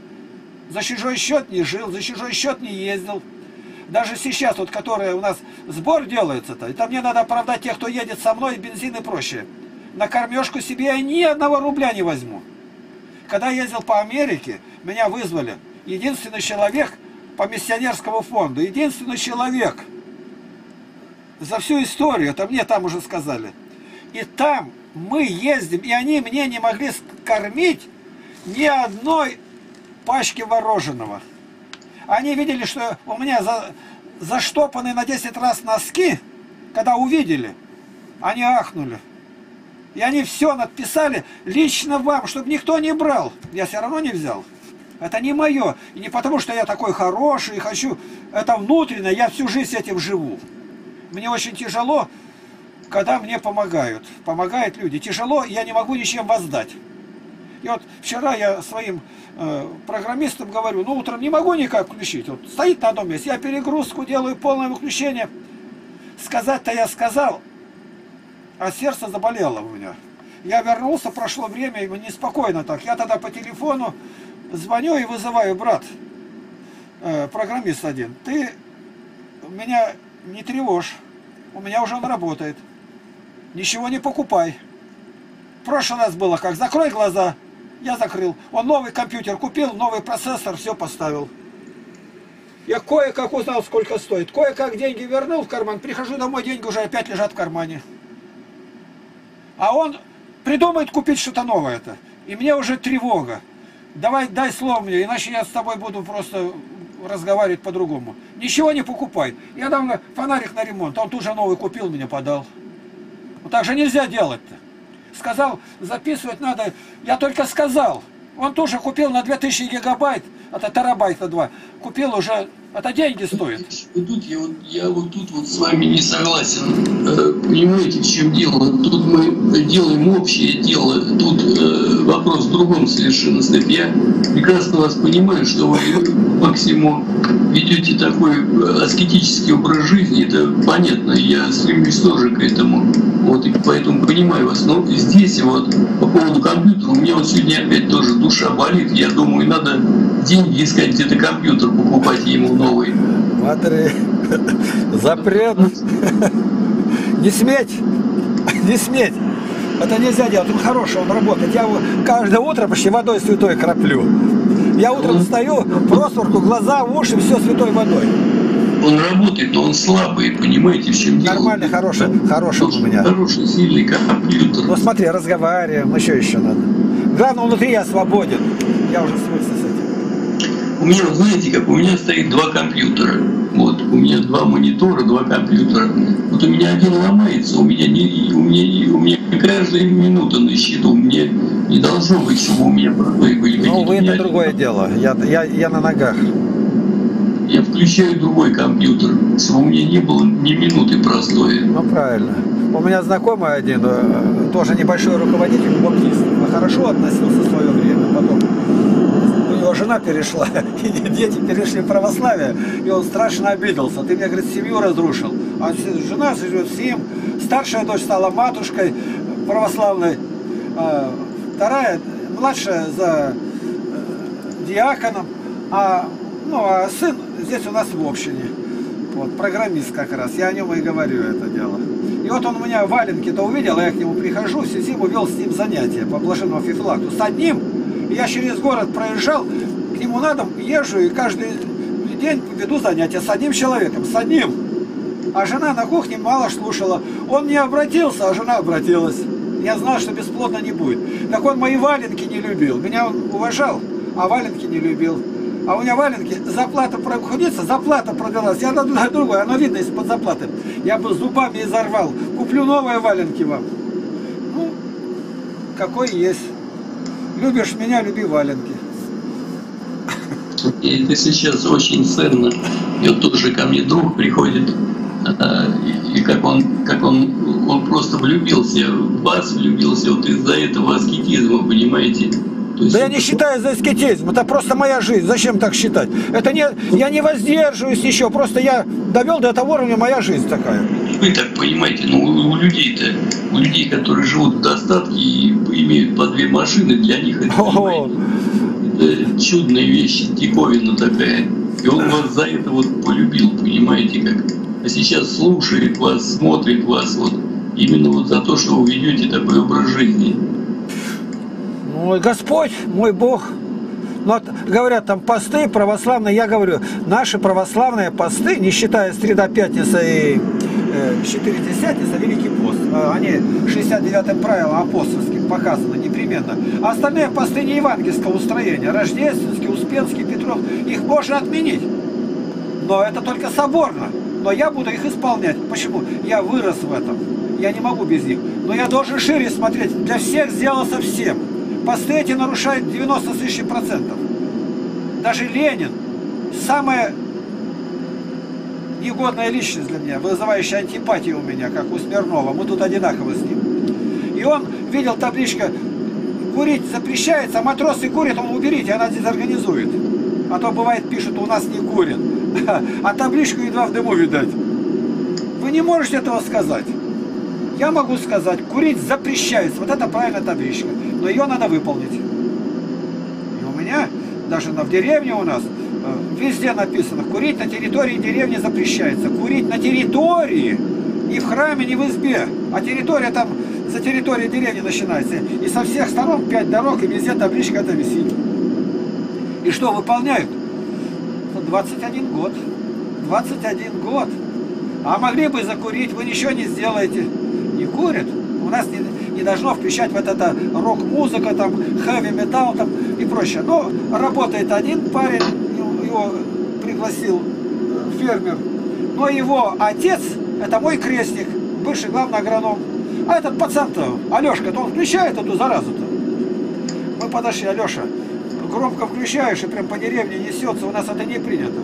За чужой счет не жил, за чужой счет не ездил. Даже сейчас, вот, который у нас сбор делается-то, это мне надо оправдать тех, кто едет со мной, бензин и прочее. На кормежку себе я ни одного рубля не возьму. Когда я ездил по Америке, меня вызвали. Единственный человек, по миссионерскому фонду. Единственный человек за всю историю, это мне там уже сказали. И там мы ездим, и они мне не могли кормить ни одной пачки мороженого. Они видели, что у меня за, заштопаны на 10 раз носки, когда увидели, они ахнули. И они все написали лично вам, чтобы никто не брал. Я все равно не взял. Это не мое. И не потому, что я такой хороший и хочу. Это внутренне, я всю жизнь этим живу. Мне очень тяжело, когда мне помогают. Помогают люди. Тяжело, я не могу ничем воздать. И вот вчера я своим э, программистам говорю, ну утром не могу никак включить. Вот стоит на одном месте, я перегрузку делаю, полное выключение. Сказать-то я сказал, а сердце заболело у меня. Я вернулся, прошло время, и неспокойно так. Я тогда по телефону звоню и вызываю, брат, э, программист один, ты меня не тревожь, у меня уже он работает. Ничего не покупай. В прошлый раз было как, закрой глаза. Я закрыл. Он новый компьютер купил, новый процессор, все поставил. Я кое-как узнал, сколько стоит. Кое-как деньги вернул в карман. Прихожу домой, деньги уже опять лежат в кармане. А он придумает купить что-то новое-то. И мне уже тревога. Давай, дай слово мне, иначе я с тобой буду просто разговаривать по-другому. Ничего не покупай. Я дам фонарик на ремонт. Он тут же новый купил, мне подал. Вот так же нельзя делать-то. Сказал, записывать надо. Я только сказал. Он тоже купил на 2000 гигабайт, это терабайта 2. Купил уже, это деньги стоит. Вот тут я, вот, я вот тут вот с вами не согласен. Э, понимаете, в чем дело? Тут мы делаем общее дело. Тут э, вопрос в другом совершенно стоит. Я прекрасно вас понимаю, что вы максимум ведете такой аскетический образ жизни. Это понятно. Я стремлюсь тоже к этому. Вот, и поэтому понимаю вас. Но здесь вот по поводу компьютера, у меня вот сегодня опять тоже душа болит. Я думаю, надо деньги искать где-то компьютер, покупать ему новый. Смотри, запрет. Не сметь, не сметь. Это нельзя делать, он хороший, он работает. Я его каждое утро почти водой святой краплю. Я утром встаю, просворку, глаза, уши, все святой водой он работает, но он слабый, понимаете, в чем дело. Нормальный, хороший, хороший у меня. Хороший, сильный компьютер. Ну смотри, разговариваем, еще еще надо. Главное, внутри я свободен. Я уже этим. У меня, знаете, как у меня стоит два компьютера. Вот, у меня два монитора, два компьютера. Вот у меня один ломается, у меня не, у меня, у меня каждая минута на счету. Мне не должно быть, чтобы у меня были. Ну, вы это другое дело. Я, я, я на ногах я включаю другой компьютер, чтобы у меня не было ни минуты простое. Ну правильно. У меня знакомый один, э, тоже небольшой руководитель, баптист, хорошо относился в свое время, потом него жена перешла, <laughs> и дети перешли в православие, и он страшно обиделся. Ты мне, говорит, семью разрушил. А жена живет в семь, старшая дочь стала матушкой православной, а вторая, младшая за э, диаконом, а, ну, а сын здесь у нас в общине. Вот, программист как раз, я о нем и говорю это дело. И вот он у меня валенки-то увидел, я к нему прихожу, всю зиму вел с ним занятия по блаженному фифлакту. С одним, я через город проезжал, к нему на дом езжу и каждый день веду занятия с одним человеком, с одним. А жена на кухне мало слушала. Он не обратился, а жена обратилась. Я знал, что бесплодно не будет. Так он мои валенки не любил. Меня он уважал, а валенки не любил а у меня валенки, заплата проходится, заплата продалась, я даю другое, оно видно из-под заплаты. Я бы зубами изорвал, куплю новые валенки вам. Ну, какой есть. Любишь меня, люби валенки. И это сейчас очень ценно. И вот тоже ко мне друг приходит, а, и как он, как он, он просто влюбился, в вас влюбился вот из-за этого аскетизма, понимаете? да я не считаю за аскетизм, это просто моя жизнь. Зачем так считать? Это не, я не воздерживаюсь еще, просто я довел до этого уровня моя жизнь такая. Вы так понимаете, ну у людей-то, у людей, которые живут в достатке и имеют по две машины, для них это, это чудная вещь, диковина такая. И он вас за это вот полюбил, понимаете, как. А сейчас слушает вас, смотрит вас вот именно вот за то, что вы ведете такой образ жизни. Мой Господь, мой Бог. Но ну, говорят там посты православные, я говорю, наши православные посты, не считая среда, пятница и э, четыре десятница, Великий пост, э, они 69-м правилом апостольским показаны непременно. А остальные посты не евангельского устроения, рождественский, успенский, Петров, их можно отменить. Но это только соборно. Но я буду их исполнять. Почему? Я вырос в этом. Я не могу без них. Но я должен шире смотреть. Для всех сделался всем посты эти нарушают 90 тысяч процентов. Даже Ленин, самая негодная личность для меня, вызывающая антипатию у меня, как у Смирнова. Мы тут одинаковы с ним. И он видел табличка «Курить запрещается, а матросы курят, он уберите, она дезорганизует». А то бывает пишут «У нас не курят». <laughs> А табличку едва в дыму видать. Вы не можете этого сказать. Я могу сказать, курить запрещается. Вот это правильная табличка. Но ее надо выполнить. И у меня, даже на, в деревне у нас, везде написано, курить на территории деревни запрещается. Курить на территории, не в храме, не в избе. А территория там, за территорией деревни начинается. И со всех сторон пять дорог, и везде табличка это висит. И что выполняют? 21 год. 21 год. А могли бы закурить, вы ничего не сделаете. Не курят. У нас не, не должно включать вот это рок-музыка, там, хэви-металл там и прочее. Но работает один парень, его пригласил э, фермер. Но его отец, это мой крестник, бывший главный агроном. А этот пацан-то, Алешка, то он включает эту заразу-то. Мы подошли, Алеша, громко включаешь и прям по деревне несется, у нас это не принято.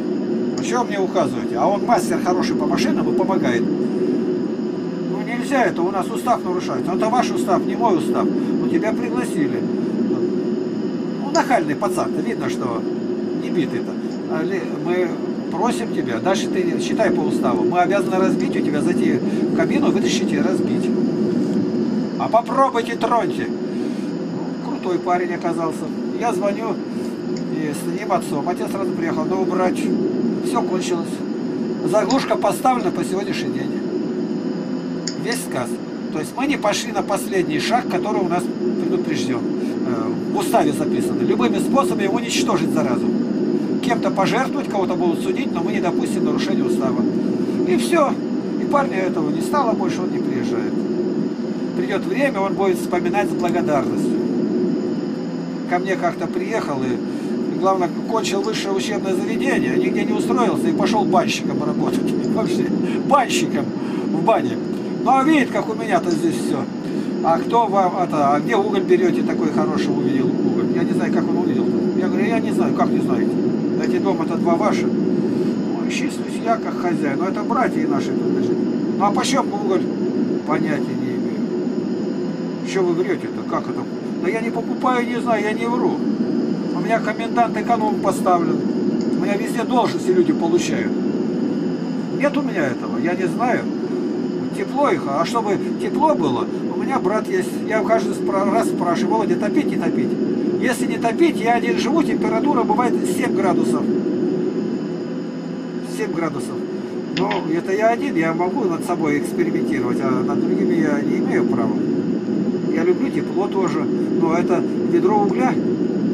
Вы что мне указываете? А он мастер хороший по машинам и помогает. Ну нельзя это, у нас устав нарушается. Это ваш устав, не мой устав. Ну тебя пригласили. Ну нахальный пацан, видно, что не битый-то. Мы просим тебя, дальше ты считай по уставу, мы обязаны разбить у тебя, зайти в кабину, вытащить и разбить. А попробуйте, троньте. Ну, крутой парень оказался. Я звоню и с ним отцом. Отец сразу приехал, ну убрать. Все кончилось. Заглушка поставлена по сегодняшний день. Весь сказ. То есть мы не пошли на последний шаг, который у нас предупрежден. Э, в уставе записано. Любыми способами уничтожить заразу. Кем-то пожертвовать, кого-то будут судить, но мы не допустим нарушения устава. И все. И парня этого не стало, больше он не приезжает. Придет время, он будет вспоминать с благодарностью ко мне как-то приехал и, главное, кончил высшее учебное заведение, нигде не устроился и пошел банщиком работать. <laughs> Вообще, банщиком в бане. Ну, а видит, как у меня-то здесь все. А кто вам, это, а где уголь берете такой хороший увидел уголь? Я не знаю, как он увидел. Я говорю, я не знаю, как не знаете. Эти дома-то два ваши. Ну, числюсь я как хозяин, но это братья наши принадлежат. Ну, а почем уголь? Понятия не имею. Что вы врете-то? Как это? Да я не покупаю, не знаю, я не вру. У меня комендант эконом поставлен. У меня везде должности люди получают. Нет у меня этого, я не знаю. Тепло их, а чтобы тепло было, у меня брат есть. Я каждый раз спрашиваю, Володя, топить, не топить? Если не топить, я один живу, температура бывает 7 градусов. 7 градусов. Но это я один, я могу над собой экспериментировать, а над другими я не имею права. Я люблю тепло тоже, но это ведро угля,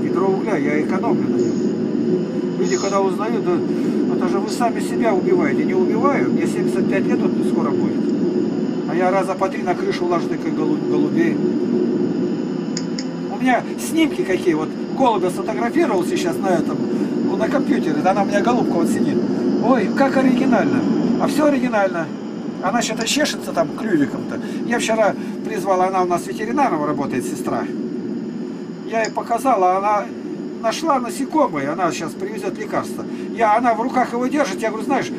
ведро угля, я экономлю на нем. Люди, когда узнают, да, это же вы сами себя убиваете. Не убиваю, мне 75 лет вот скоро будет. А я раза по три на крышу ложу такой голубей. Меня снимки какие, вот голубя сфотографировал сейчас на этом, на компьютере, да, она у меня голубка вот сидит. Ой, как оригинально. А все оригинально. Она что-то чешется там клювиком-то. Я вчера призвала, она у нас ветеринаром работает, сестра. Я ей показала, она нашла насекомые, она сейчас привезет лекарство. Я, она в руках его держит, я говорю, знаешь,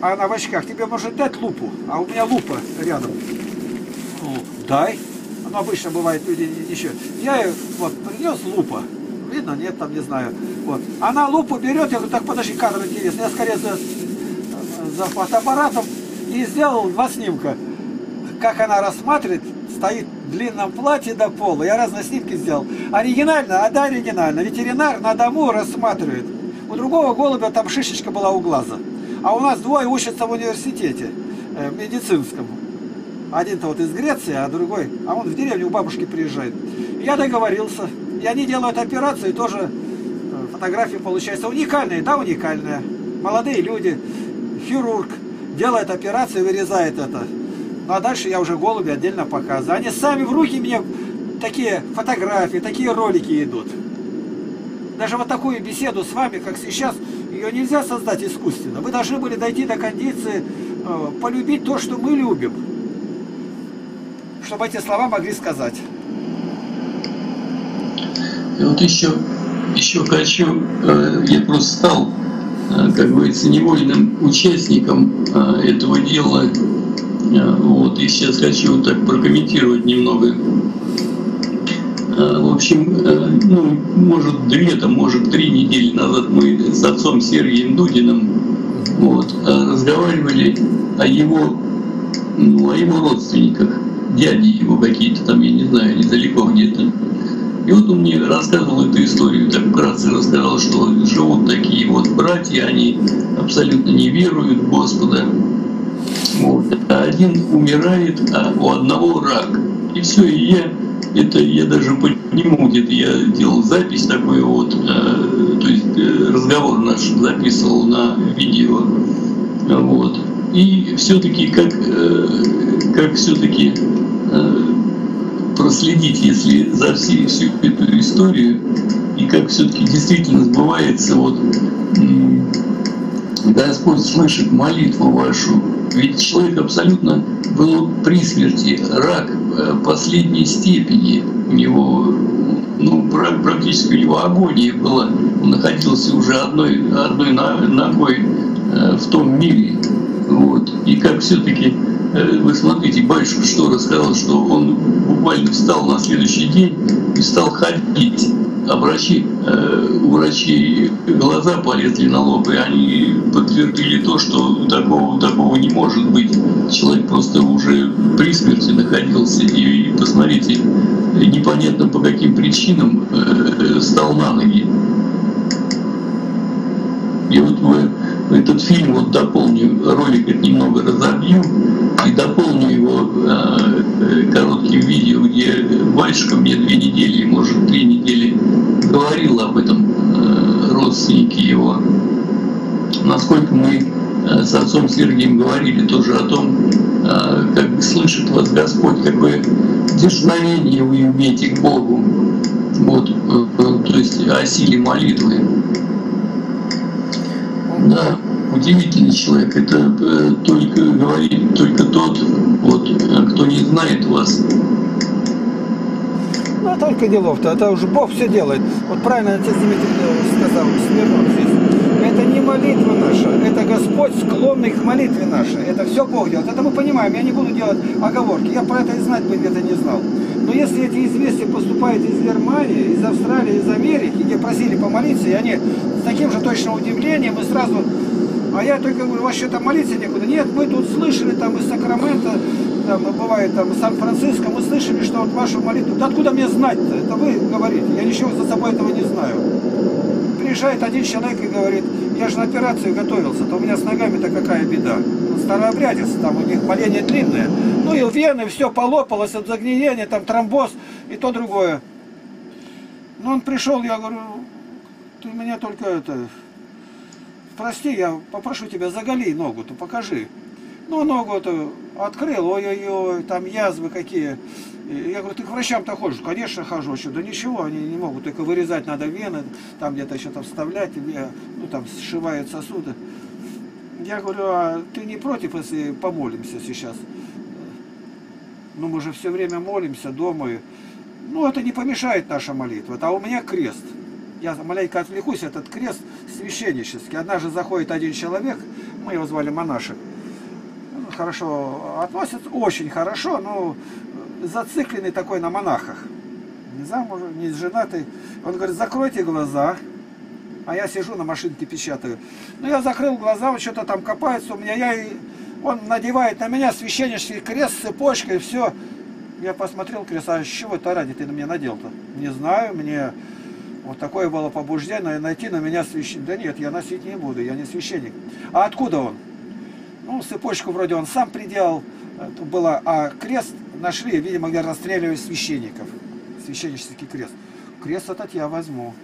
а она в очках, тебе может дать лупу, а у меня лупа рядом. Дай. Ну, обычно бывает, люди еще. Я вот принес лупа. Видно, нет, там не знаю. Вот. Она лупу берет, я говорю, так подожди, кадр интересный. Я скорее за, за фотоаппаратом и сделал два снимка. Как она рассматривает, стоит в длинном платье до пола. Я разные снимки сделал. Оригинально, а да, оригинально. Ветеринар на дому рассматривает. У другого голубя там шишечка была у глаза. А у нас двое учатся в университете э, медицинском. Один-то вот из Греции, а другой, а он в деревню у бабушки приезжает. Я договорился. И они делают операцию, и тоже э, фотографии получаются уникальные, да, уникальные. Молодые люди, хирург, делает операцию, вырезает это. Ну а дальше я уже голуби отдельно показываю. Они сами в руки мне такие фотографии, такие ролики идут. Даже вот такую беседу с вами, как сейчас, ее нельзя создать искусственно. Вы должны были дойти до кондиции, э, полюбить то, что мы любим. Чтобы эти слова могли сказать. И вот еще, еще хочу, э, я просто стал Э, как говорится, невольным участником э, этого дела. Вот, и сейчас хочу вот так прокомментировать немного. В общем, ну, может, две, там, может, три недели назад мы с отцом Сергеем Дудиным вот, разговаривали о его ну, о его родственниках, дяди его какие-то там, я не знаю, недалеко где-то. И вот он мне рассказывал эту историю, так вкратце рассказал, что живут такие вот братья, они абсолютно не веруют в Господа. Вот. А один умирает, а у одного рак. И все, и я, это я даже по нему где-то я делал запись такую вот, э, то есть э, разговор наш записывал на видео. Вот. И все-таки как, э, как все-таки э, проследить, если за всей, всю эту историю, и как все-таки действительно сбывается, вот Господь слышит молитву вашу, ведь человек абсолютно был при смерти, рак э, последней степени, у него ну, практически у него агония была, он находился уже одной, одной ногой в том мире. Вот. И как все-таки Э, вы смотрите, батюшка что рассказал, что он буквально встал на следующий день и стал ходить. А врачи, э, у врачей глаза полезли на лоб, и они подтвердили то, что такого, такого не может быть. Человек просто уже при смерти находился. И, посмотрите, непонятно по каким причинам э, стал на ноги. И вот вы этот фильм вот дополню, ролик это немного разобью и дополню его э, коротким видео, где батюшка мне две недели, может три недели говорил об этом э, родственники его. Насколько мы э, с отцом Сергием говорили тоже о том, э, как слышит вас Господь, какое дерзновение вы имеете к Богу. Вот, э, э, то есть о силе молитвы. Да, удивительный человек. Это э, только говорит только тот, вот, кто не знает вас. Ну, а только делов-то, это уже Бог все делает. Вот правильно отец Дмитрий э, сказал, Смирнов здесь. Молитва наша, это Господь склонный к молитве нашей. Это все Бог делает. Это мы понимаем, я не буду делать оговорки. Я про это и знать бы где-то не знал. Но если эти известия поступают из Германии, из Австралии, из Америки, где просили помолиться, и они с таким же точно удивлением и сразу... А я только говорю, вас что-то молиться некуда. Нет, мы тут слышали там из Сакрамента, там бывает там Сан-Франциско, мы слышали, что вот вашу молитву... Да откуда мне знать-то? Это вы говорите, я ничего за собой этого не знаю. Приезжает один человек и говорит, я же на операцию готовился, то у меня с ногами-то какая беда. Старообрядец, там у них моление длинное. Ну и вены, все полопалось от загниения, там тромбоз и то другое. Ну он пришел, я говорю, ты меня только это, прости, я попрошу тебя, заголи ногу-то, покажи. Ну, ногу-то открыл, ой-ой-ой, там язвы какие. Я говорю, ты к врачам-то ходишь? Конечно, хожу. Что? Да ничего, они не могут, только вырезать надо вены, там где-то что-то вставлять, ну, там сшивают сосуды. Я говорю, а ты не против, если помолимся сейчас? Ну, мы же все время молимся дома. Ну, это не помешает наша молитва. А у меня крест. Я маленько отвлекусь, этот крест священнический. Однажды заходит один человек, мы его звали монашек. Хорошо относится, очень хорошо, но зацикленный такой на монахах. Не замужем, не женатый. Он говорит, закройте глаза. А я сижу на машинке печатаю. Ну, я закрыл глаза, он что-то там копается у меня. Я и... Он надевает на меня священнический крест с цепочкой, все. Я посмотрел крест, а с чего это ради ты на меня надел-то? Не знаю, мне вот такое было побуждение найти на меня священник. Да нет, я носить не буду, я не священник. А откуда он? Ну, цепочку вроде он сам приделал, была, а крест нашли, видимо, где расстреливали священников. Священнический крест. Крест этот я возьму,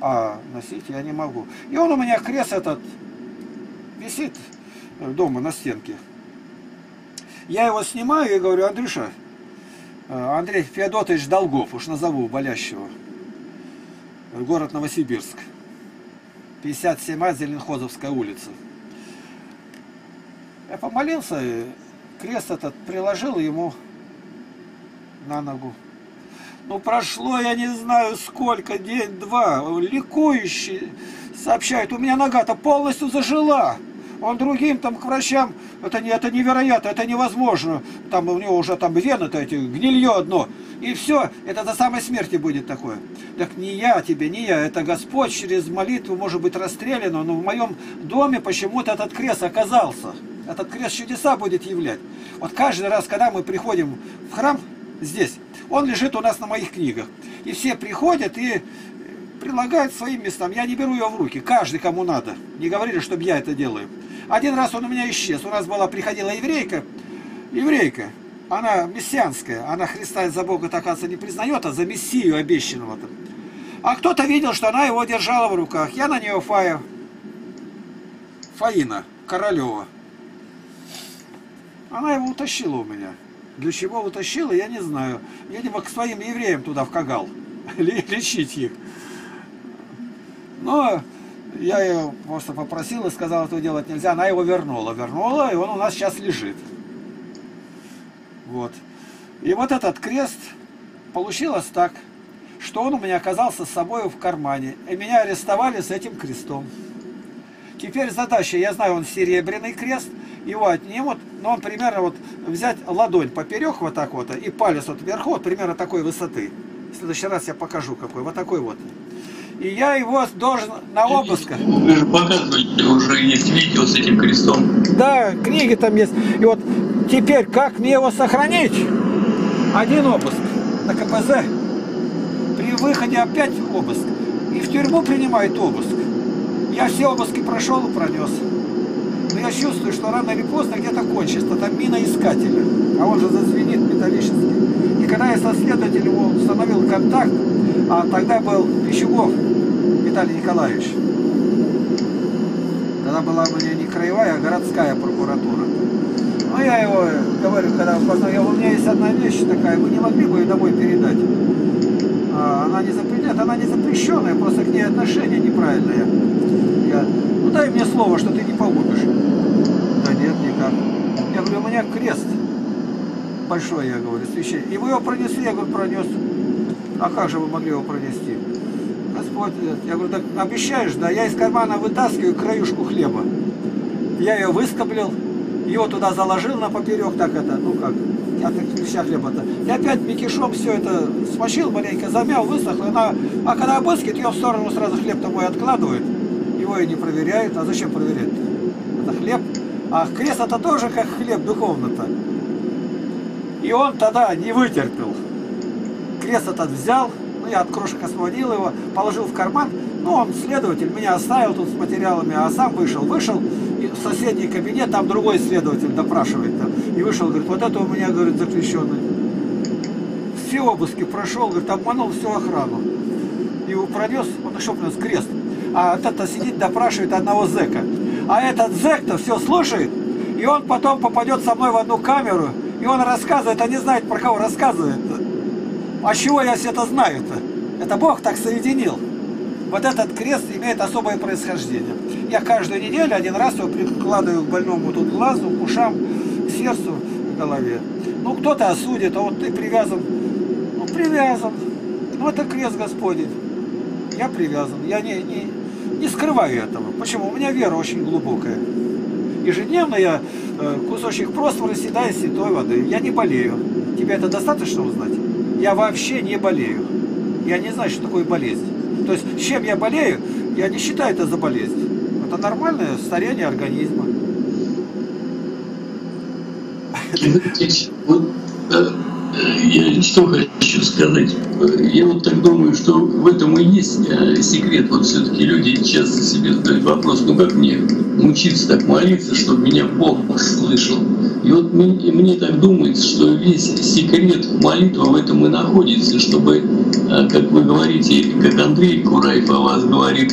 а носить я не могу. И он у меня крест этот висит дома на стенке. Я его снимаю и говорю, Андрюша, э, Андрей Феодотович Долгов, уж назову болящего, город Новосибирск, 57А, Зеленхозовская улица. Я помолился, крест этот приложил ему на ногу. Ну, прошло, я не знаю сколько, день-два, ликующий сообщает, у меня нога-то полностью зажила. Он другим там к врачам, это, не, это невероятно, это невозможно. Там у него уже там вены-то эти, гнилье одно. И все, это до самой смерти будет такое. Так не я тебе, не я, это Господь через молитву может быть расстрелян, но в моем доме почему-то этот крест оказался. Этот крест чудеса будет являть. Вот каждый раз, когда мы приходим в храм здесь, он лежит у нас на моих книгах. И все приходят и прилагают своим местам. Я не беру его в руки. Каждый, кому надо. Не говорили, чтобы я это делаю. Один раз он у меня исчез. У нас была, приходила еврейка. Еврейка. Она мессианская. Она Христа за Бога, так оказывается, не признает, а за Мессию обещанного. -то. А кто-то видел, что она его держала в руках. Я на нее Фая. Фаина Королева. Она его утащила у меня. Для чего утащила, я не знаю. Видимо, к своим евреям туда в Кагал. <laughs> Лечить их. Но я ее просто попросил и сказал, этого делать нельзя. Она его вернула. Вернула, и он у нас сейчас лежит. Вот. И вот этот крест получилось так, что он у меня оказался с собой в кармане. И меня арестовали с этим крестом. Теперь задача, я знаю, он серебряный крест, его отнимут, но он примерно вот взять ладонь поперек вот так вот, и палец вот вверху, вот примерно такой высоты. В следующий раз я покажу какой, вот такой вот. И я его должен на обыск. Уже есть видео с этим крестом. Да, книги там есть. И вот теперь как мне его сохранить? Один обыск на КПЗ. При выходе опять обыск. И в тюрьму принимают обыск. Я все обыски прошел и пронес. Но я чувствую, что рано или поздно где-то кончится. Там миноискателя. А он же зазвенит металлически. И когда я со следователем установил контакт, а тогда был Пищугов Виталий Николаевич. Тогда была у меня не краевая, а городская прокуратура. Ну, я его говорю, когда познал, у меня есть одна вещь такая, вы не могли бы ее домой передать? А, она не запрещенная, она не запрещенная, просто к ней отношение неправильное. Я, ну дай мне слово, что ты не погубишь. Да нет, никак. Я говорю, у меня крест большой, я говорю, священник. И вы его пронесли, я говорю, пронес. А как же вы могли его пронести? Господь, я говорю, так обещаешь, да? Я из кармана вытаскиваю краюшку хлеба. Я ее выскоблил, его туда заложил на поперек, так это, ну как, от леща хлеба-то. И опять мякишом все это смочил маленько, замял, высохло. Она, а когда обыскивает, ее в сторону сразу хлеб домой откладывает. Его и не проверяют. А зачем проверять? Это хлеб. А крест это тоже как хлеб духовно-то. И он тогда не вытерпел крест этот взял, ну, я от крошек освободил его, положил в карман, ну, он следователь, меня оставил тут с материалами, а сам вышел. Вышел и в соседний кабинет, там другой следователь допрашивает там. И вышел, говорит, вот это у меня, говорит, заключенный. Все обыски прошел, говорит, обманул всю охрану. Его пронес, он еще принес крест. А вот это сидит, допрашивает одного зэка. А этот зэк-то все слушает, и он потом попадет со мной в одну камеру, и он рассказывает, а не знает, про кого рассказывает. А чего я все это знаю-то? Это Бог так соединил. Вот этот крест имеет особое происхождение. Я каждую неделю один раз его прикладываю к больному тут глазу, к ушам, к сердцу, к голове. Ну, кто-то осудит, а вот ты привязан. Ну, привязан. Ну, это крест Господень. Я привязан. Я не, не, не скрываю этого. Почему? У меня вера очень глубокая. Ежедневно я э, кусочек просфора съедаю святой воды. Я не болею. Тебе это достаточно узнать? я вообще не болею. Я не знаю, что такое болезнь. То есть, чем я болею, я не считаю это за болезнь. Это нормальное старение организма. Я что хочу сказать. Я вот так думаю, что в этом и есть э, секрет. Вот все-таки люди часто себе задают вопрос, ну как мне учиться так молиться, чтобы меня Бог слышал. И вот мне, мне так думается, что весь секрет молитвы в этом и находится, чтобы, э, как вы говорите, как Андрей Кураев о вас говорит,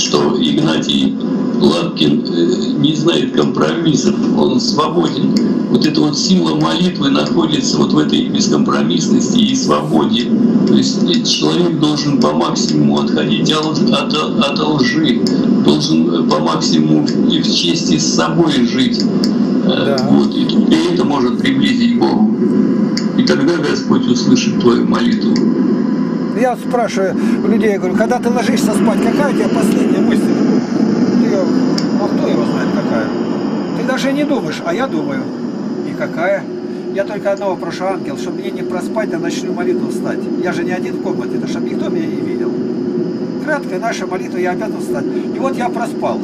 что Игнатий Лапкин э, не знает компромиссов, он свободен. Вот эта вот сила молитвы находится вот в этой бескомпромиссности и свободе. То есть человек должен по максимуму отходить от, от, от лжи, должен по максимуму и в чести с собой жить. Э, да. Вот, и это может приблизить Богу. И тогда Господь услышит твою молитву. Я спрашиваю людей, говорю, когда ты ложишься спать, какая у тебя последняя мысль? Ты, ну кто его знает какая? Ты даже не думаешь, а я думаю. И какая? Я только одного прошу, ангел, чтобы мне не проспать, а ночную молитву встать. Я же не один в комнате, это чтобы никто меня не видел. Краткая наша молитва, я опять встать. И вот я проспал.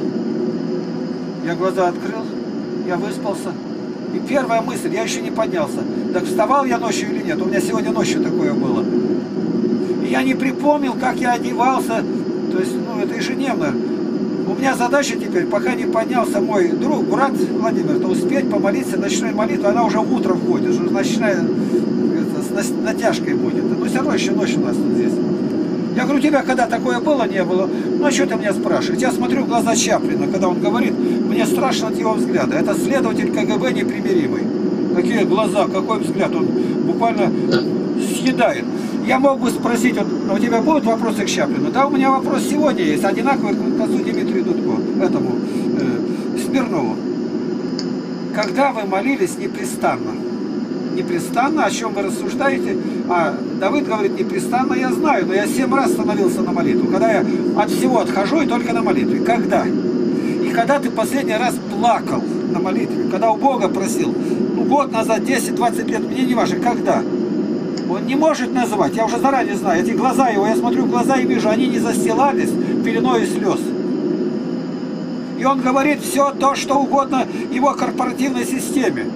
Я глаза открыл, я выспался. И первая мысль, я еще не поднялся. Так вставал я ночью или нет? У меня сегодня ночью такое было. Я не припомнил, как я одевался. То есть, ну, это ежедневно. У меня задача теперь, пока не поднялся мой друг, брат Владимир, то успеть помолиться ночной молитвой. Она уже утром входит, уже ночная это, с натяжкой будет. Но все равно еще ночь у нас тут здесь. Я говорю, у тебя когда такое было, не было? Ну, а что ты меня спрашиваешь? Я смотрю в глаза Чаплина, когда он говорит, мне страшно от его взгляда. Это следователь КГБ непримиримый. Какие глаза, какой взгляд, он буквально съедает. Я мог бы спросить, вот, а у тебя будут вопросы к Чаплину? Да, у меня вопрос сегодня есть, одинаковый к отцу Дмитрию Дудко, этому, э, Смирнову. Когда вы молились непрестанно? Непрестанно, о чем вы рассуждаете? А Давыд говорит, непрестанно я знаю, но я семь раз становился на молитву. Когда я от всего отхожу и только на молитве. Когда? И когда ты последний раз плакал на молитве, когда у Бога просил, ну год назад, 10-20 лет, мне не важно, когда? Он не может назвать, я уже заранее знаю, эти глаза его, я смотрю в глаза и вижу, они не застилались пеленой слез. И он говорит все то, что угодно его корпоративной системе.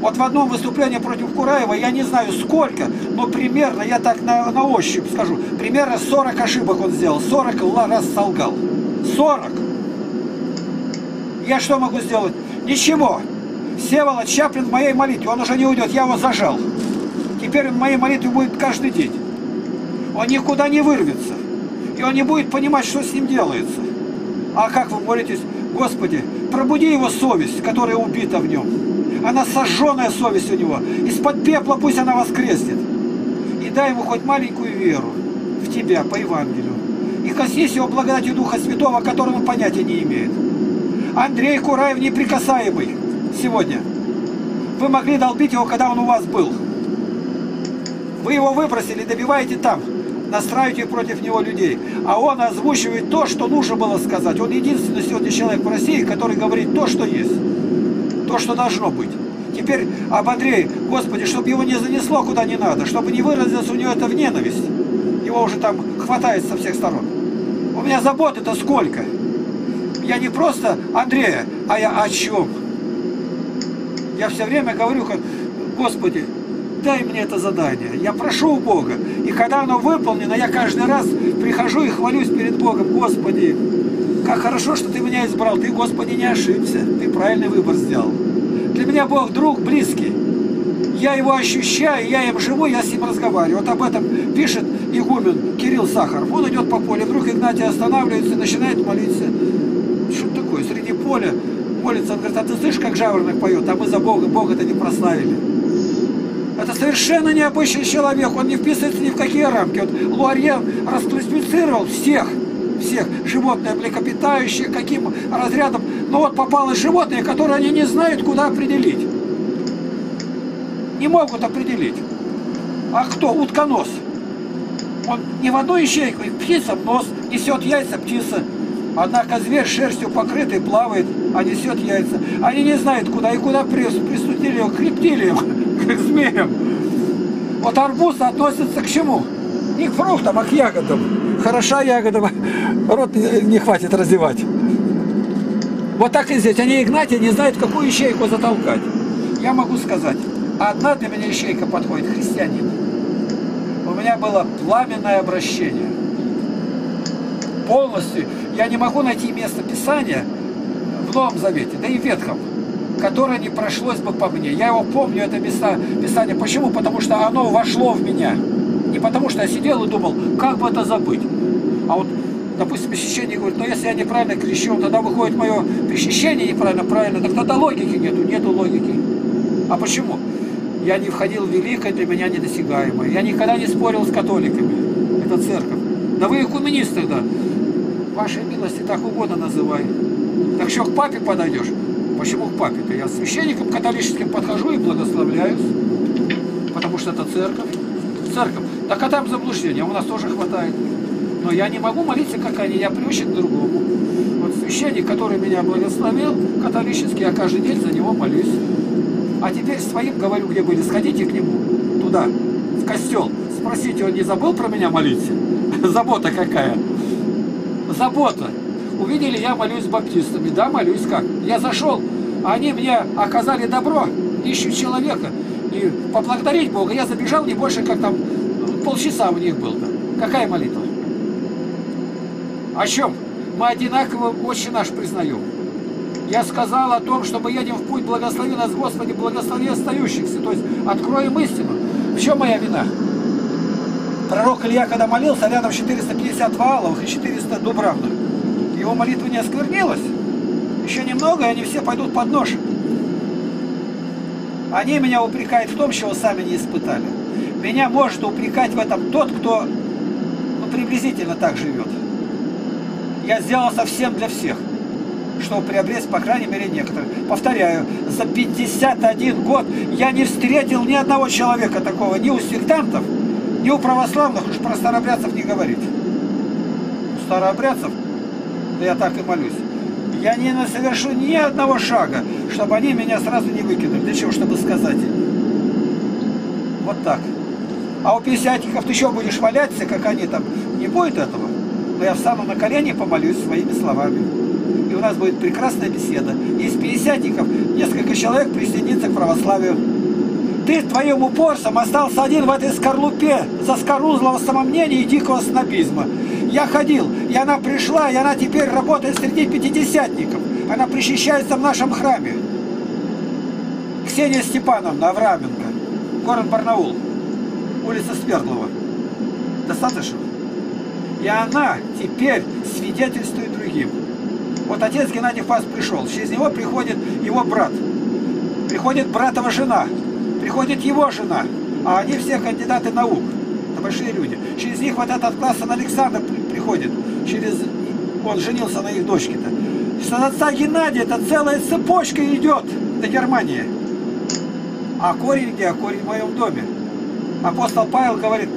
Вот в одном выступлении против Кураева, я не знаю сколько, но примерно, я так на, на ощупь скажу, примерно 40 ошибок он сделал, 40 раз солгал. 40! Я что могу сделать? Ничего. Севолод Чаплин в моей молитве, он уже не уйдет, я его зажал. Теперь моей молитве будет каждый день. Он никуда не вырвется. И он не будет понимать, что с ним делается. А как вы молитесь? Господи, пробуди его совесть, которая убита в нем. Она сожженная совесть у него. Из-под пепла пусть она воскреснет. И дай ему хоть маленькую веру в тебя по Евангелию. И коснись его благодатью Духа Святого, о котором он понятия не имеет. Андрей Кураев неприкасаемый сегодня. Вы могли долбить его, когда он у вас был. Вы его выбросили, добиваете там, настраиваете против него людей. А он озвучивает то, что нужно было сказать. Он единственный сегодня человек в России, который говорит то, что есть то, что должно быть. Теперь об Андрее, Господи, чтобы его не занесло куда не надо, чтобы не выразилось у него это в ненависть. Его уже там хватает со всех сторон. У меня заботы-то сколько. Я не просто Андрея, а я о чем? Я все время говорю, как, Господи, дай мне это задание. Я прошу у Бога. И когда оно выполнено, я каждый раз прихожу и хвалюсь перед Богом. Господи, как хорошо, что ты меня избрал. Ты, Господи, не ошибся. Ты правильный выбор сделал. Для меня Бог друг близкий. Я его ощущаю, я им живу, я с ним разговариваю. Вот об этом пишет игумен Кирилл Сахаров. Он идет по полю, вдруг Игнатий останавливается и начинает молиться. Что такое? Среди поля молится. Он говорит, а ты слышишь, как жаворонок поет? А мы за Бога, Бога-то не прославили. Это совершенно необычный человек, он не вписывается ни в какие рамки. Вот Луарье расклассифицировал всех всех животные млекопитающие, каким разрядом. Но вот попалось животное, которое они не знают, куда определить. Не могут определить. А кто? Утконос. Он не в одну ячейку, птица нос, несет яйца птица. Однако зверь шерстью покрытый плавает, а несет яйца. Они не знают, куда и куда приступили его, к рептилиям, <laughs> к змеям. Вот арбуз относится к чему? Не к фруктам, а к ягодам. Хороша ягода, <laughs> рот не хватит раздевать. Вот так и здесь. Они Игнатия не знают, какую ячейку затолкать. Я могу сказать, одна для меня ячейка подходит, христианин. У меня было пламенное обращение. Полностью. Я не могу найти место Писания в Новом Завете, да и в Ветхом, которое не прошлось бы по мне. Я его помню, это место Писание. Почему? Потому что оно вошло в меня. Не потому что я сидел и думал, как бы это забыть. А вот, допустим, священник говорит, ну если я неправильно крещен, тогда выходит мое причащение неправильно, правильно, так тогда логики нету, нету логики. А почему? Я не входил в великое, для меня недосягаемое. Я никогда не спорил с католиками. Это церковь. Да вы коммунист тогда. Вашей милости так угодно называй. Так что к папе подойдешь? Почему к папе-то? Я священником католическим подхожу и благословляюсь. Потому что это церковь. Церковь. Так а там заблуждение, у нас тоже хватает. Но я не могу молиться, как они, я приучен к другому. Вот священник, который меня благословил, католический, я каждый день за него молюсь. А теперь своим говорю, где были, сходите к нему, туда, в костел. Спросите, он не забыл про меня молиться? <laughs> Забота какая? Забота. Увидели, я молюсь с баптистами. Да, молюсь как? Я зашел, Они мне оказали добро, ищут человека. И поблагодарить Бога я забежал не больше, как там полчаса у них был. Какая молитва? О чем? Мы одинаково очень наш признаем. Я сказал о том, что мы едем в путь, благослови нас, Господи, благослови остающихся. То есть откроем истину. В чем моя вина? Пророк Илья, когда молился, рядом 450 валовых и 400 дубравных. Его молитва не осквернилась. Еще немного, и они все пойдут под нож. Они меня упрекают в том, чего сами не испытали. Меня может упрекать в этом тот, кто ну, приблизительно так живет. Я сделал совсем для всех, чтобы приобрести, по крайней мере, некоторых. Повторяю, за 51 год я не встретил ни одного человека такого, ни у сектантов, ни у православных, уж про старообрядцев не говорить. У старообрядцев, я так и молюсь, я не совершу ни одного шага, чтобы они меня сразу не выкинули. Для чего? Чтобы сказать им. Вот так. А у пятидесятников ты еще будешь валяться, как они там. Не будет этого. Но я встану на колени помолюсь своими словами. И у нас будет прекрасная беседа. Из пятидесятников несколько человек присоединится к православию. Ты твоим упорством остался один в этой скорлупе заскорузлого самомнения и дикого снобизма. Я ходил, и она пришла, и она теперь работает среди пятидесятников. Она причащается в нашем храме. Ксения Степановна Авраменко, город Барнаул, улица Свердлова. Достаточно? И она теперь свидетельствует другим. Вот отец Геннадий Фас пришел, через него приходит его брат, приходит братова жена, приходит его жена, а они все кандидаты наук, это большие люди. Через них вот этот класс Александр приходит, через он женился на их дочке-то. С отца Геннадия это целая цепочка идет до Германии. А корень где? А корень в моем доме. Апостол Павел говорит,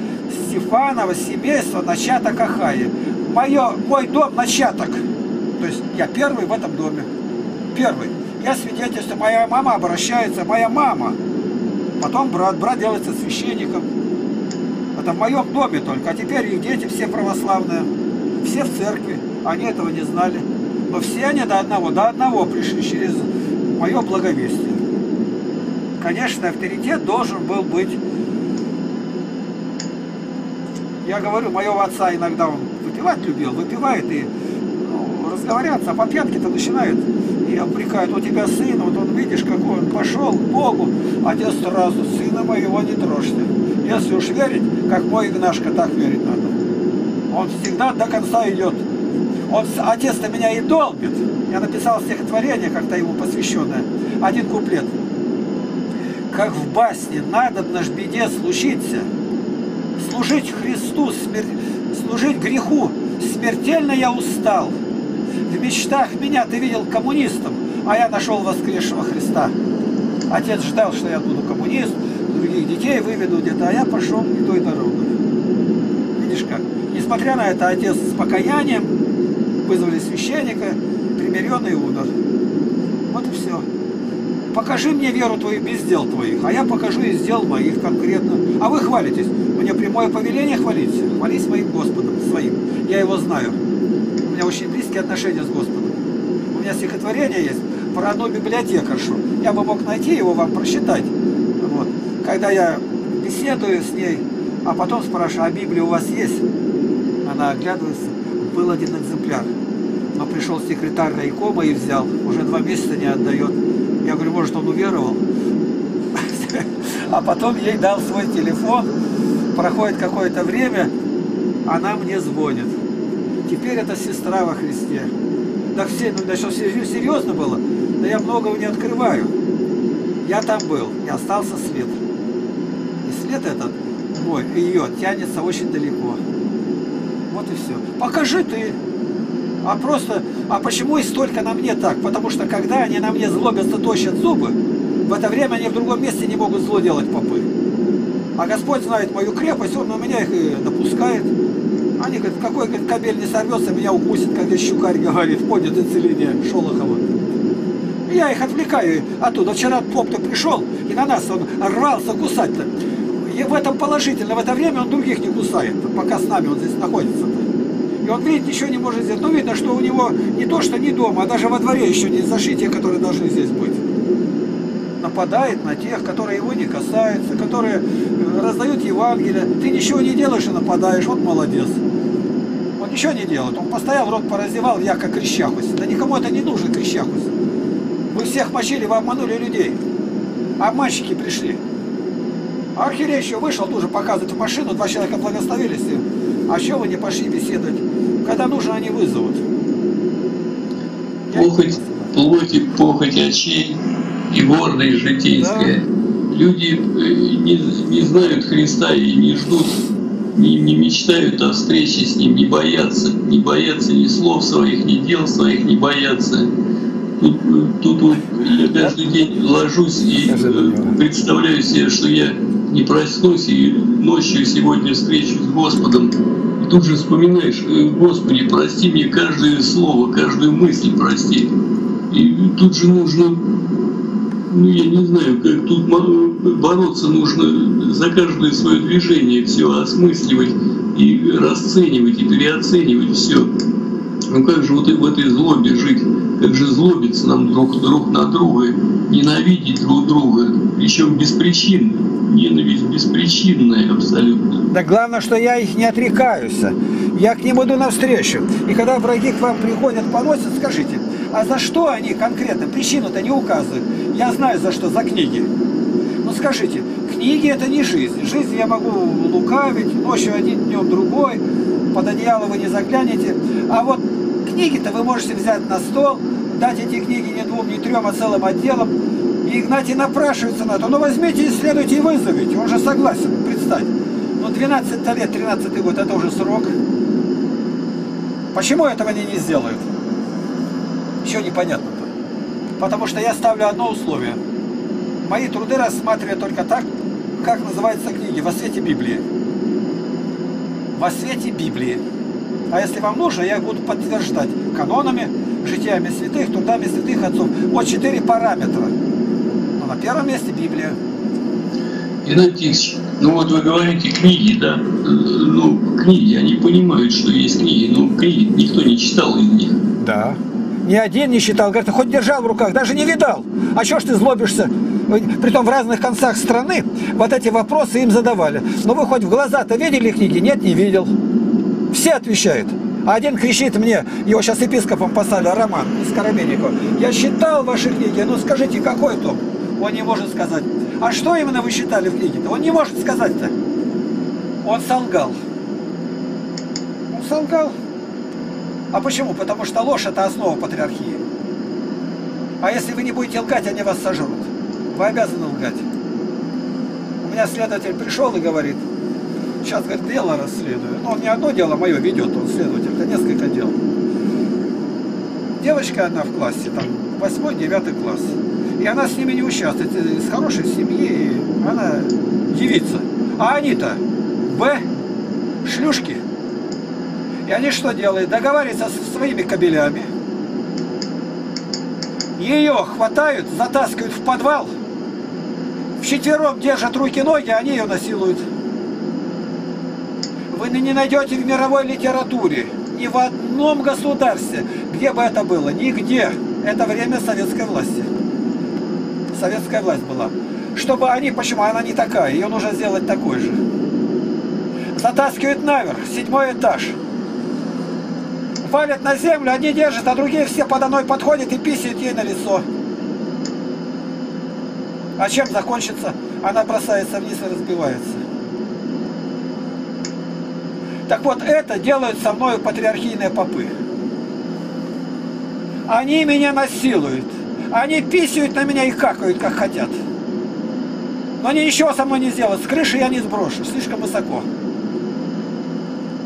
Стефанова семейство начаток Ахаи. Мое, мой дом начаток. То есть я первый в этом доме. Первый. Я свидетельствую, моя мама обращается, моя мама. Потом брат, брат делается священником. Это в моем доме только. А теперь их дети все православные. Все в церкви. Они этого не знали. Но все они до одного, до одного пришли через мое благовестие. Конечно, авторитет должен был быть я говорю, моего отца иногда он выпивать любил, выпивает и ну, разговариваться, а по пьянке-то начинают и обрекают, у тебя сын, вот он, видишь, какой он пошел к Богу, отец сразу, сына моего не трожьте. Если уж верить, как мой Игнашка, так верить надо. Он всегда до конца идет. Он, отец-то меня и долбит. Я написал стихотворение, как-то ему посвященное. Один куплет. Как в басне надо наш беде случиться, служить Христу, смер... служить греху. Смертельно я устал. В мечтах меня ты видел коммунистом, а я нашел воскресшего Христа. Отец ждал, что я буду коммунист, других детей выведу где-то, а я пошел не той дорогой. Видишь как? Несмотря на это, отец с покаянием вызвали священника, примиренный умер. Вот и все. Покажи мне веру твою без дел твоих, а я покажу и дел моих конкретно. А вы хвалитесь. Мне прямое повеление хвалить. Хвались моим Господом, своим. Я его знаю. У меня очень близкие отношения с Господом. У меня стихотворение есть про одну библиотекаршу. Я бы мог найти его, вам прочитать. Вот. Когда я беседую с ней, а потом спрашиваю, а Библия у вас есть? Она оглядывается. Был один экземпляр. Но пришел секретарь райкома и взял. Уже два месяца не отдает. Я говорю, может, он уверовал? <laughs> А потом ей дал свой телефон. Проходит какое-то время, она мне звонит. Теперь это сестра во Христе. Да все, ну да что серьезно было? Да я многого не открываю. Я там был, и остался след. И след этот мой, ее, тянется очень далеко. Вот и все. Покажи ты. А просто, а почему и столько на мне так? Потому что когда они на мне злобятся, тощат зубы, в это время они в другом месте не могут зло делать попы. А Господь знает мою крепость, Он на меня их и допускает. Они говорят, какой говорит, кабель не сорвется, меня укусит, как щукарь <laughs> говорит, поднят исцеление Шолохова. Я их отвлекаю оттуда. Вчера поп-то пришел, и на нас он рвался кусать-то. И в этом положительно, в это время он других не кусает, пока с нами он здесь находится. И он видит, ничего не может сделать. Ну, видно, что у него не то, что не дома, а даже во дворе еще не зашли те, которые должны здесь быть. Нападает на тех, которые его не касаются, которые э, раздают Евангелие. Ты ничего не делаешь и нападаешь. Вот молодец. Он ничего не делает. Он постоял, рот пораздевал, я как крещахусь. Да никому это не нужен крещахусь. Вы всех мочили, вы обманули людей. Обманщики пришли. А архиерей еще вышел, тоже показывает машину, два человека благословились. А что вы не пошли беседовать? Когда нужно, они вызовут. Похоть плоти, похоть очей и гордость житейская. Да. Люди э, не, не знают Христа и не ждут, не, не мечтают о встрече с Ним, не боятся, не боятся ни слов своих, ни дел своих, не боятся. Тут, э, тут вот я каждый день ложусь и э, представляю себе, что я не проснусь и ночью сегодня встречу с Господом и тут же вспоминаешь, «Э, Господи, прости мне каждое слово, каждую мысль прости. И тут же нужно, ну я не знаю, как тут бороться нужно за каждое свое движение, все осмысливать и расценивать, и переоценивать все. Ну как же вот в этой злобе жить? Как же злобиться нам друг, друг на друга, ненавидеть друг друга, причем беспричинно, ненависть беспричинная абсолютно. Да главное, что я их не отрекаюсь. Я к ним иду навстречу. И когда враги к вам приходят, поносят, скажите, а за что они конкретно? Причину-то не указывают. Я знаю за что, за книги. Ну скажите, книги это не жизнь. Жизнь я могу лукавить, ночью один, днем другой, под одеяло вы не заглянете. А вот книги-то вы можете взять на стол, дать эти книги не двум, не трем, а целым отделом. И Игнатий напрашивается на то. Ну возьмите, исследуйте и вызовите. Он же согласен, представь. Ну 12 лет, 13 год, это уже срок. Почему этого они не сделают? Еще непонятно. -то. Потому что я ставлю одно условие. Мои труды рассматриваю только так, как называются книги, во свете Библии. Во свете Библии. А если вам нужно, я буду подтверждать канонами, житиями святых, трудами святых отцов. Вот четыре параметра. Но на первом месте Библия. Игнатьевич, ну вот вы говорите книги, да? Ну, книги, они понимают, что есть книги, но книги никто не читал из них. Да. Ни один не читал. Говорит, хоть держал в руках, даже не видал. А что ж ты злобишься? Притом в разных концах страны вот эти вопросы им задавали. Но вы хоть в глаза-то видели книги? Нет, не видел. Все отвечают. Один кричит мне, его сейчас епископом послали, Роман из Карабельникова. Я считал ваши книги, ну скажите, какой том? Он не может сказать. А что именно вы считали в книге-то? Он не может сказать-то. Он солгал. Он солгал. А почему? Потому что ложь это основа патриархии. А если вы не будете лгать, они вас сожрут. Вы обязаны лгать. У меня следователь пришел и говорит, Сейчас, говорит, дело расследую. Но он не одно дело мое ведет, он следователь, это несколько дел. Девочка одна в классе, там, восьмой, девятый класс. И она с ними не участвует, из хорошей семьи, и она девица. А они-то, Б, шлюшки. И они что делают? Договариваются со своими кабелями. Ее хватают, затаскивают в подвал. Вчетвером держат руки-ноги, они ее насилуют вы не найдете в мировой литературе, ни в одном государстве, где бы это было, нигде. Это время советской власти. Советская власть была. Чтобы они, почему она не такая, ее нужно сделать такой же. Затаскивают наверх, седьмой этаж. Валят на землю, одни держат, а другие все под одной подходят и писают ей на лицо. А чем закончится? Она бросается вниз и разбивается. Так вот, это делают со мной патриархийные попы. Они меня насилуют. Они писают на меня и какают, как хотят. Но они ничего со мной не сделают. С крыши я не сброшу, слишком высоко.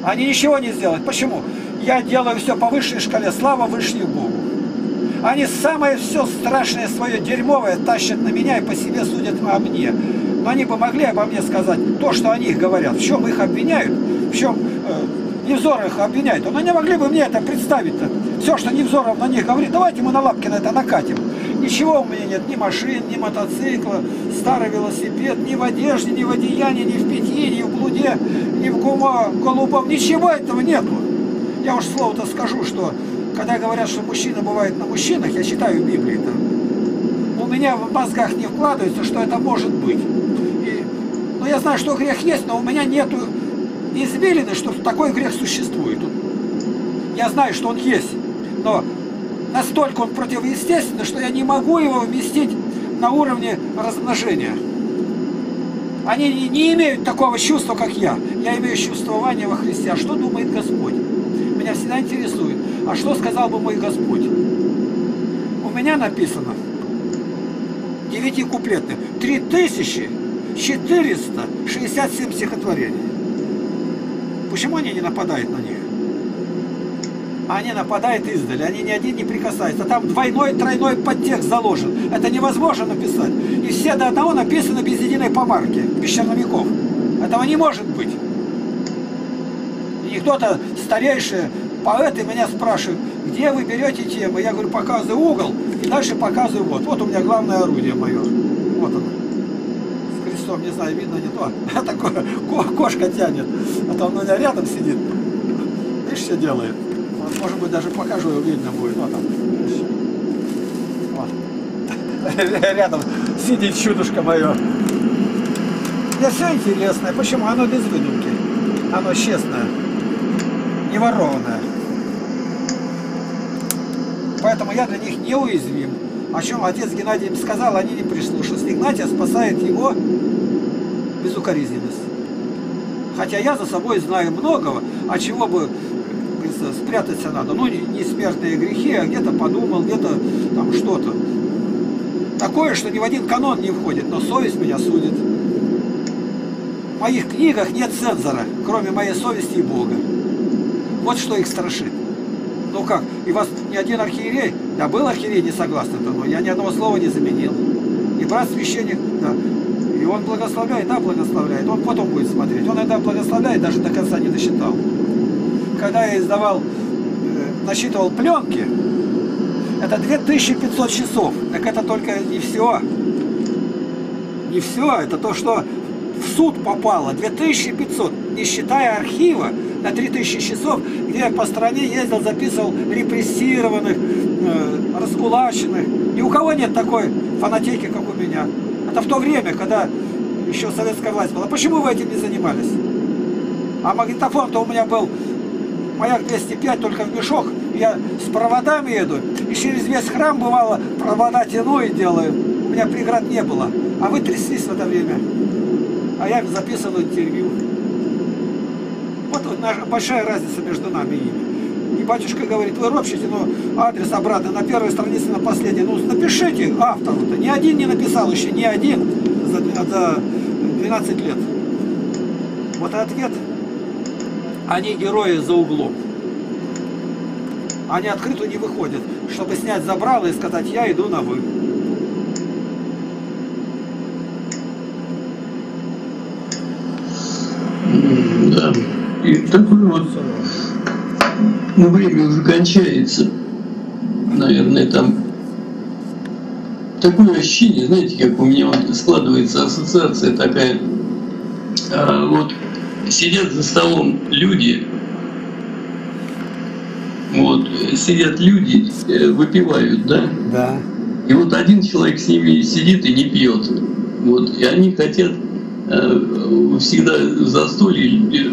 Они ничего не сделают. Почему? Я делаю все по высшей шкале. Слава Вышнему Богу. Они самое все страшное свое дерьмовое тащат на меня и по себе судят о мне. Но они бы могли обо мне сказать то, что они говорят. В чем их обвиняют, в чем Невзор их обвиняет. Но не могли бы мне это представить-то? Все, что Невзоров на них говорит, давайте мы на Лапкина это накатим. Ничего у меня нет, ни машин, ни мотоцикла, старый велосипед, ни в одежде, ни в одеянии, ни в питье, ни в блуде, ни в гума, голубом, ничего этого нету. Я уж слово-то скажу, что когда говорят, что мужчина бывает на мужчинах, я читаю в Библии это. У меня в мозгах не вкладывается, что это может быть. И, ну, я знаю, что грех есть, но у меня нету извилины, что такой грех существует. Я знаю, что он есть, но настолько он противоестественный, что я не могу его вместить на уровне размножения. Они не, имеют такого чувства, как я. Я имею чувствование во Христе. А что думает Господь? Меня всегда интересует. А что сказал бы мой Господь? У меня написано девятикуплетных 3467 стихотворений. Почему они не нападают на них? Они нападают издали, они ни один не прикасаются. Там двойной, тройной подтекст заложен. Это невозможно написать. И все до одного написаны без единой помарки, без черновиков. Этого не может быть. И кто-то старейшие поэты меня спрашивают, где вы берете темы? Я говорю, показываю угол, и дальше показываю вот. Вот у меня главное орудие мое. Вот оно. Крестом, не знаю, видно не то. <laughs> А такое, кошка тянет. А он у меня рядом сидит. Видишь, все делает. Вот, может быть, даже покажу, видно будет. Вот он. Вот. <laughs> Рядом сидит чудушка мое. Мне все интересное. Почему? Оно без выдумки. Оно честное. Не ворованное. Поэтому я для них неуязвим. О чем отец Геннадий им сказал, они не прислушались. Игнатия спасает его безукоризненность. Хотя я за собой знаю многого, а чего бы спрятаться надо. Ну, не, смертные грехи, а где-то подумал, где-то там что-то. Такое, что ни в один канон не входит, но совесть меня судит. В моих книгах нет цензора, кроме моей совести и Бога. Вот что их страшит. Ну как, и вас ни один архиерей, да был архиерей не согласен, но я ни одного слова не заменил. И брат священник, да, он благословляет, да, благословляет, он потом будет смотреть. Он это благословляет, даже до конца не досчитал. Когда я издавал, э, насчитывал пленки, это 2500 часов. Так это только не все. Не все, это то, что в суд попало. 2500, не считая архива, на 3000 часов, где я по стране ездил, записывал репрессированных, э, раскулаченных. Ни у кого нет такой фанатики, как у меня. Это в то время, когда еще советская власть была. Почему вы этим не занимались? А магнитофон-то у меня был, маяк 205, только в мешок. Я с проводами еду, и через весь храм бывало провода тяну и делаю. У меня преград не было. А вы тряслись в это время. А я записывал интервью. Вот, вот наша, большая разница между нами и ими. Батюшка говорит, вы ропщите, но адрес обратно на первой странице, на последней. Ну, напишите автору-то. Ни один не написал еще, ни один за, за 12 лет. Вот ответ. Они герои за углом. Они открыто не выходят, чтобы снять забрало и сказать, я иду на вы. Да. И такое вот ну, время уже кончается. Наверное, там такое ощущение, знаете, как у меня вот складывается ассоциация такая. А, вот сидят за столом люди, вот сидят люди, э, выпивают, да? Да. И вот один человек с ними сидит и не пьет. Вот, и они хотят э, всегда в застолье э,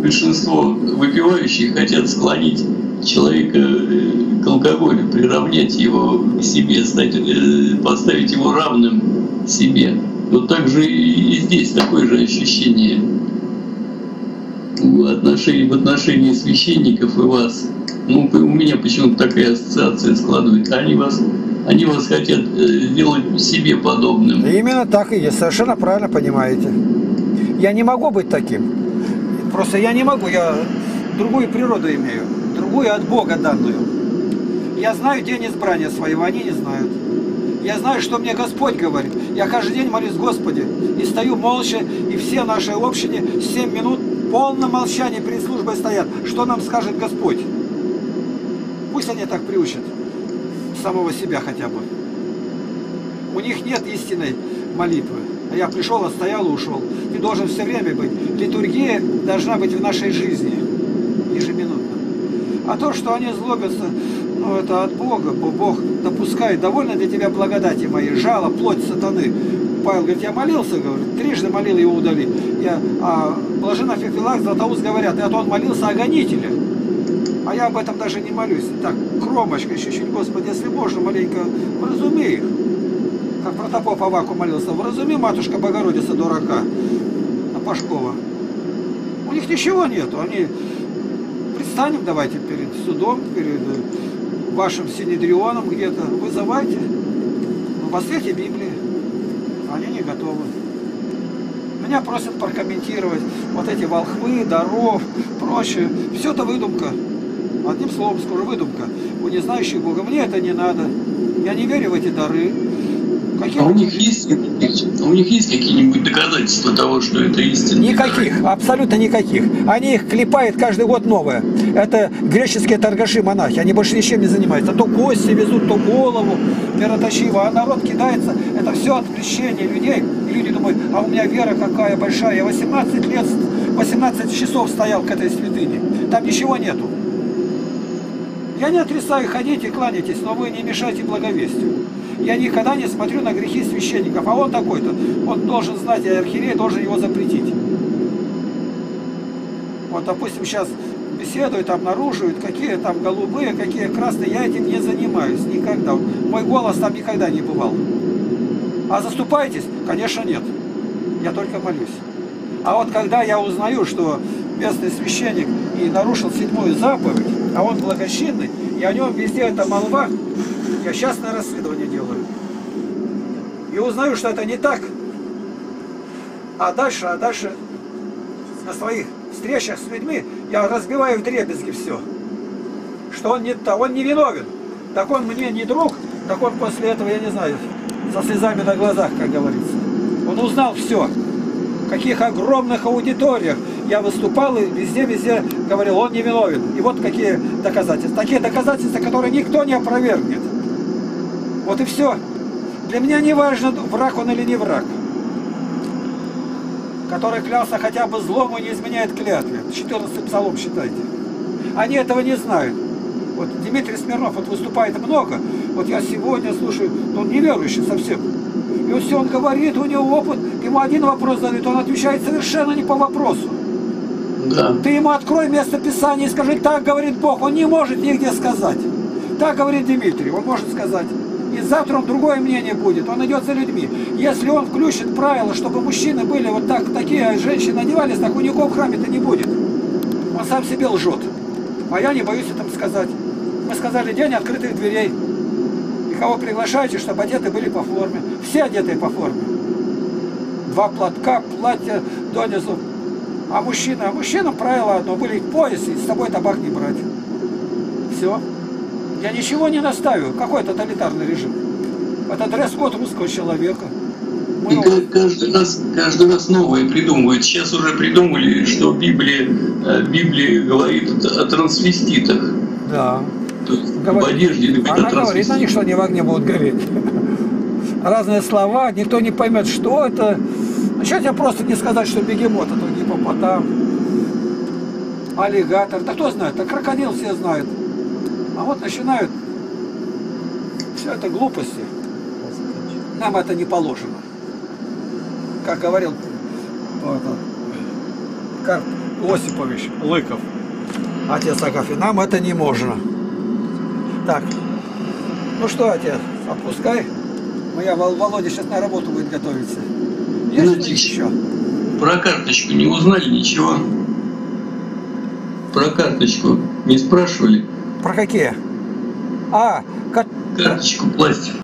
большинство выпивающих хотят склонить человека э, к алкоголю, приравнять его к себе, стать, э, поставить его равным себе. Вот так же и здесь такое же ощущение в отношении, в отношении священников и вас. Ну, у меня почему-то такая ассоциация складывается. Они вас, они вас хотят э, сделать себе подобным. Именно так и есть. Совершенно правильно понимаете. Я не могу быть таким. Просто я не могу. Я другую природу имею. Другую от Бога данную. Я знаю день избрания своего, они не знают. Я знаю, что мне Господь говорит. Я каждый день молюсь Господи. И стою молча, и все наши общине 7 минут полное молчание перед службой стоят. Что нам скажет Господь? Пусть они так приучат. Самого себя хотя бы. У них нет истинной молитвы. А я пришел, отстоял и ушел. Ты должен все время быть. Литургия должна быть в нашей жизни. Ежеминутно. А то, что они злобятся, ну это от Бога, Бог допускает. Довольно для тебя благодати моей, жало, плоть сатаны. Павел говорит, я молился, говорит, трижды молил его удали. Я, а блаженно Феофилак, Златоуст говорят, это он молился о гонителе. А я об этом даже не молюсь. Так, кромочка еще чуть, Господи, если можно, маленько вразуми их. Как протопоп Аваку молился, вразуми, матушка Богородица, дурака, на Пашкова. У них ничего нету, они... Предстанем давайте перед судом, перед вашим Синедрионом где-то, вызывайте. Ну, во Библии. Они не готовы. Меня просят прокомментировать вот эти волхвы, даров, прочее. Все это выдумка. Одним словом скажу, выдумка. У не знающих Бога. Мне это не надо. Я не верю в эти дары. Какие а у них есть, у них есть какие-нибудь доказательства того, что это истина? Никаких, абсолютно никаких. Они их клепают каждый год новое. Это греческие торгаши-монахи, они больше ничем не занимаются. То кости везут, то голову, мироточиво, а народ кидается. Это все отвлечение людей. И люди думают, а у меня вера какая большая. Я 18 лет, 18 часов стоял к этой святыне. Там ничего нету. Я не отрицаю, ходите, кланяйтесь, но вы не мешайте благовестию. Я никогда не смотрю на грехи священников, а он такой-то. Он должен знать, и архиерей должен его запретить. Вот, допустим, сейчас беседуют, обнаруживают, какие там голубые, какие красные. Я этим не занимаюсь никогда. Мой голос там никогда не бывал. А заступаетесь? Конечно, нет. Я только молюсь. А вот когда я узнаю, что местный священник и нарушил седьмую заповедь, а он благочинный, и о нем везде это молва, я частное расследование делаю. И узнаю, что это не так. А дальше, а дальше на своих встречах с людьми я разбиваю в дребезги все. Что он не, он не виновен. Так он мне не друг, так он после этого, я не знаю, со слезами на глазах, как говорится. Он узнал все. В каких огромных аудиториях я выступал и везде-везде говорил, он не виновен. И вот какие доказательства. Такие доказательства, которые никто не опровергнет. Вот и все. Для меня не важно, враг он или не враг. Который клялся хотя бы злому и не изменяет клятве. 14 псалом считайте. Они этого не знают. Вот Дмитрий Смирнов вот выступает много. Вот я сегодня слушаю, он неверующий совсем. И вот все он говорит, у него опыт. Ему один вопрос задают, он отвечает совершенно не по вопросу. Да. Ты ему открой место Писания и скажи, так говорит Бог. Он не может нигде сказать. Так говорит Дмитрий, он может сказать и завтра он другое мнение будет. Он идет за людьми. Если он включит правила, чтобы мужчины были вот так, такие, а женщины одевались, так у него в храме-то не будет. Он сам себе лжет. А я не боюсь это сказать. Мы сказали, день открытых дверей. И кого приглашаете, чтобы одеты были по форме. Все одетые по форме. Два платка, платья донизу. А мужчина, а мужчинам правило одно, были в поясе, и с собой табак не брать. Все. Я ничего не наставил. Какой тоталитарный режим? Это дресс-код русского человека. Мы... И каждый раз, каждый раз новое придумывают. Сейчас уже придумали, что Библия, э, Библия говорит о трансвеститах. Да. То есть говорит. в одежде Она говорит, они что они в огне будут гореть. <laughs> Разные слова, никто не поймет, что это. Начать я просто не сказать, что бегемот, это гипопотам, аллигатор. Да кто знает, а крокодил все знают. А вот начинают, все это глупости. Нам это не положено. Как говорил вот, Карп Осипович Лыков, отец Агафий, нам это не можно. Так, ну что, отец, отпускай. Моя Володя сейчас на работу будет готовиться. Есть еще? Про карточку не узнали ничего? Про карточку не спрашивали? Про какие? А, карточку пластик.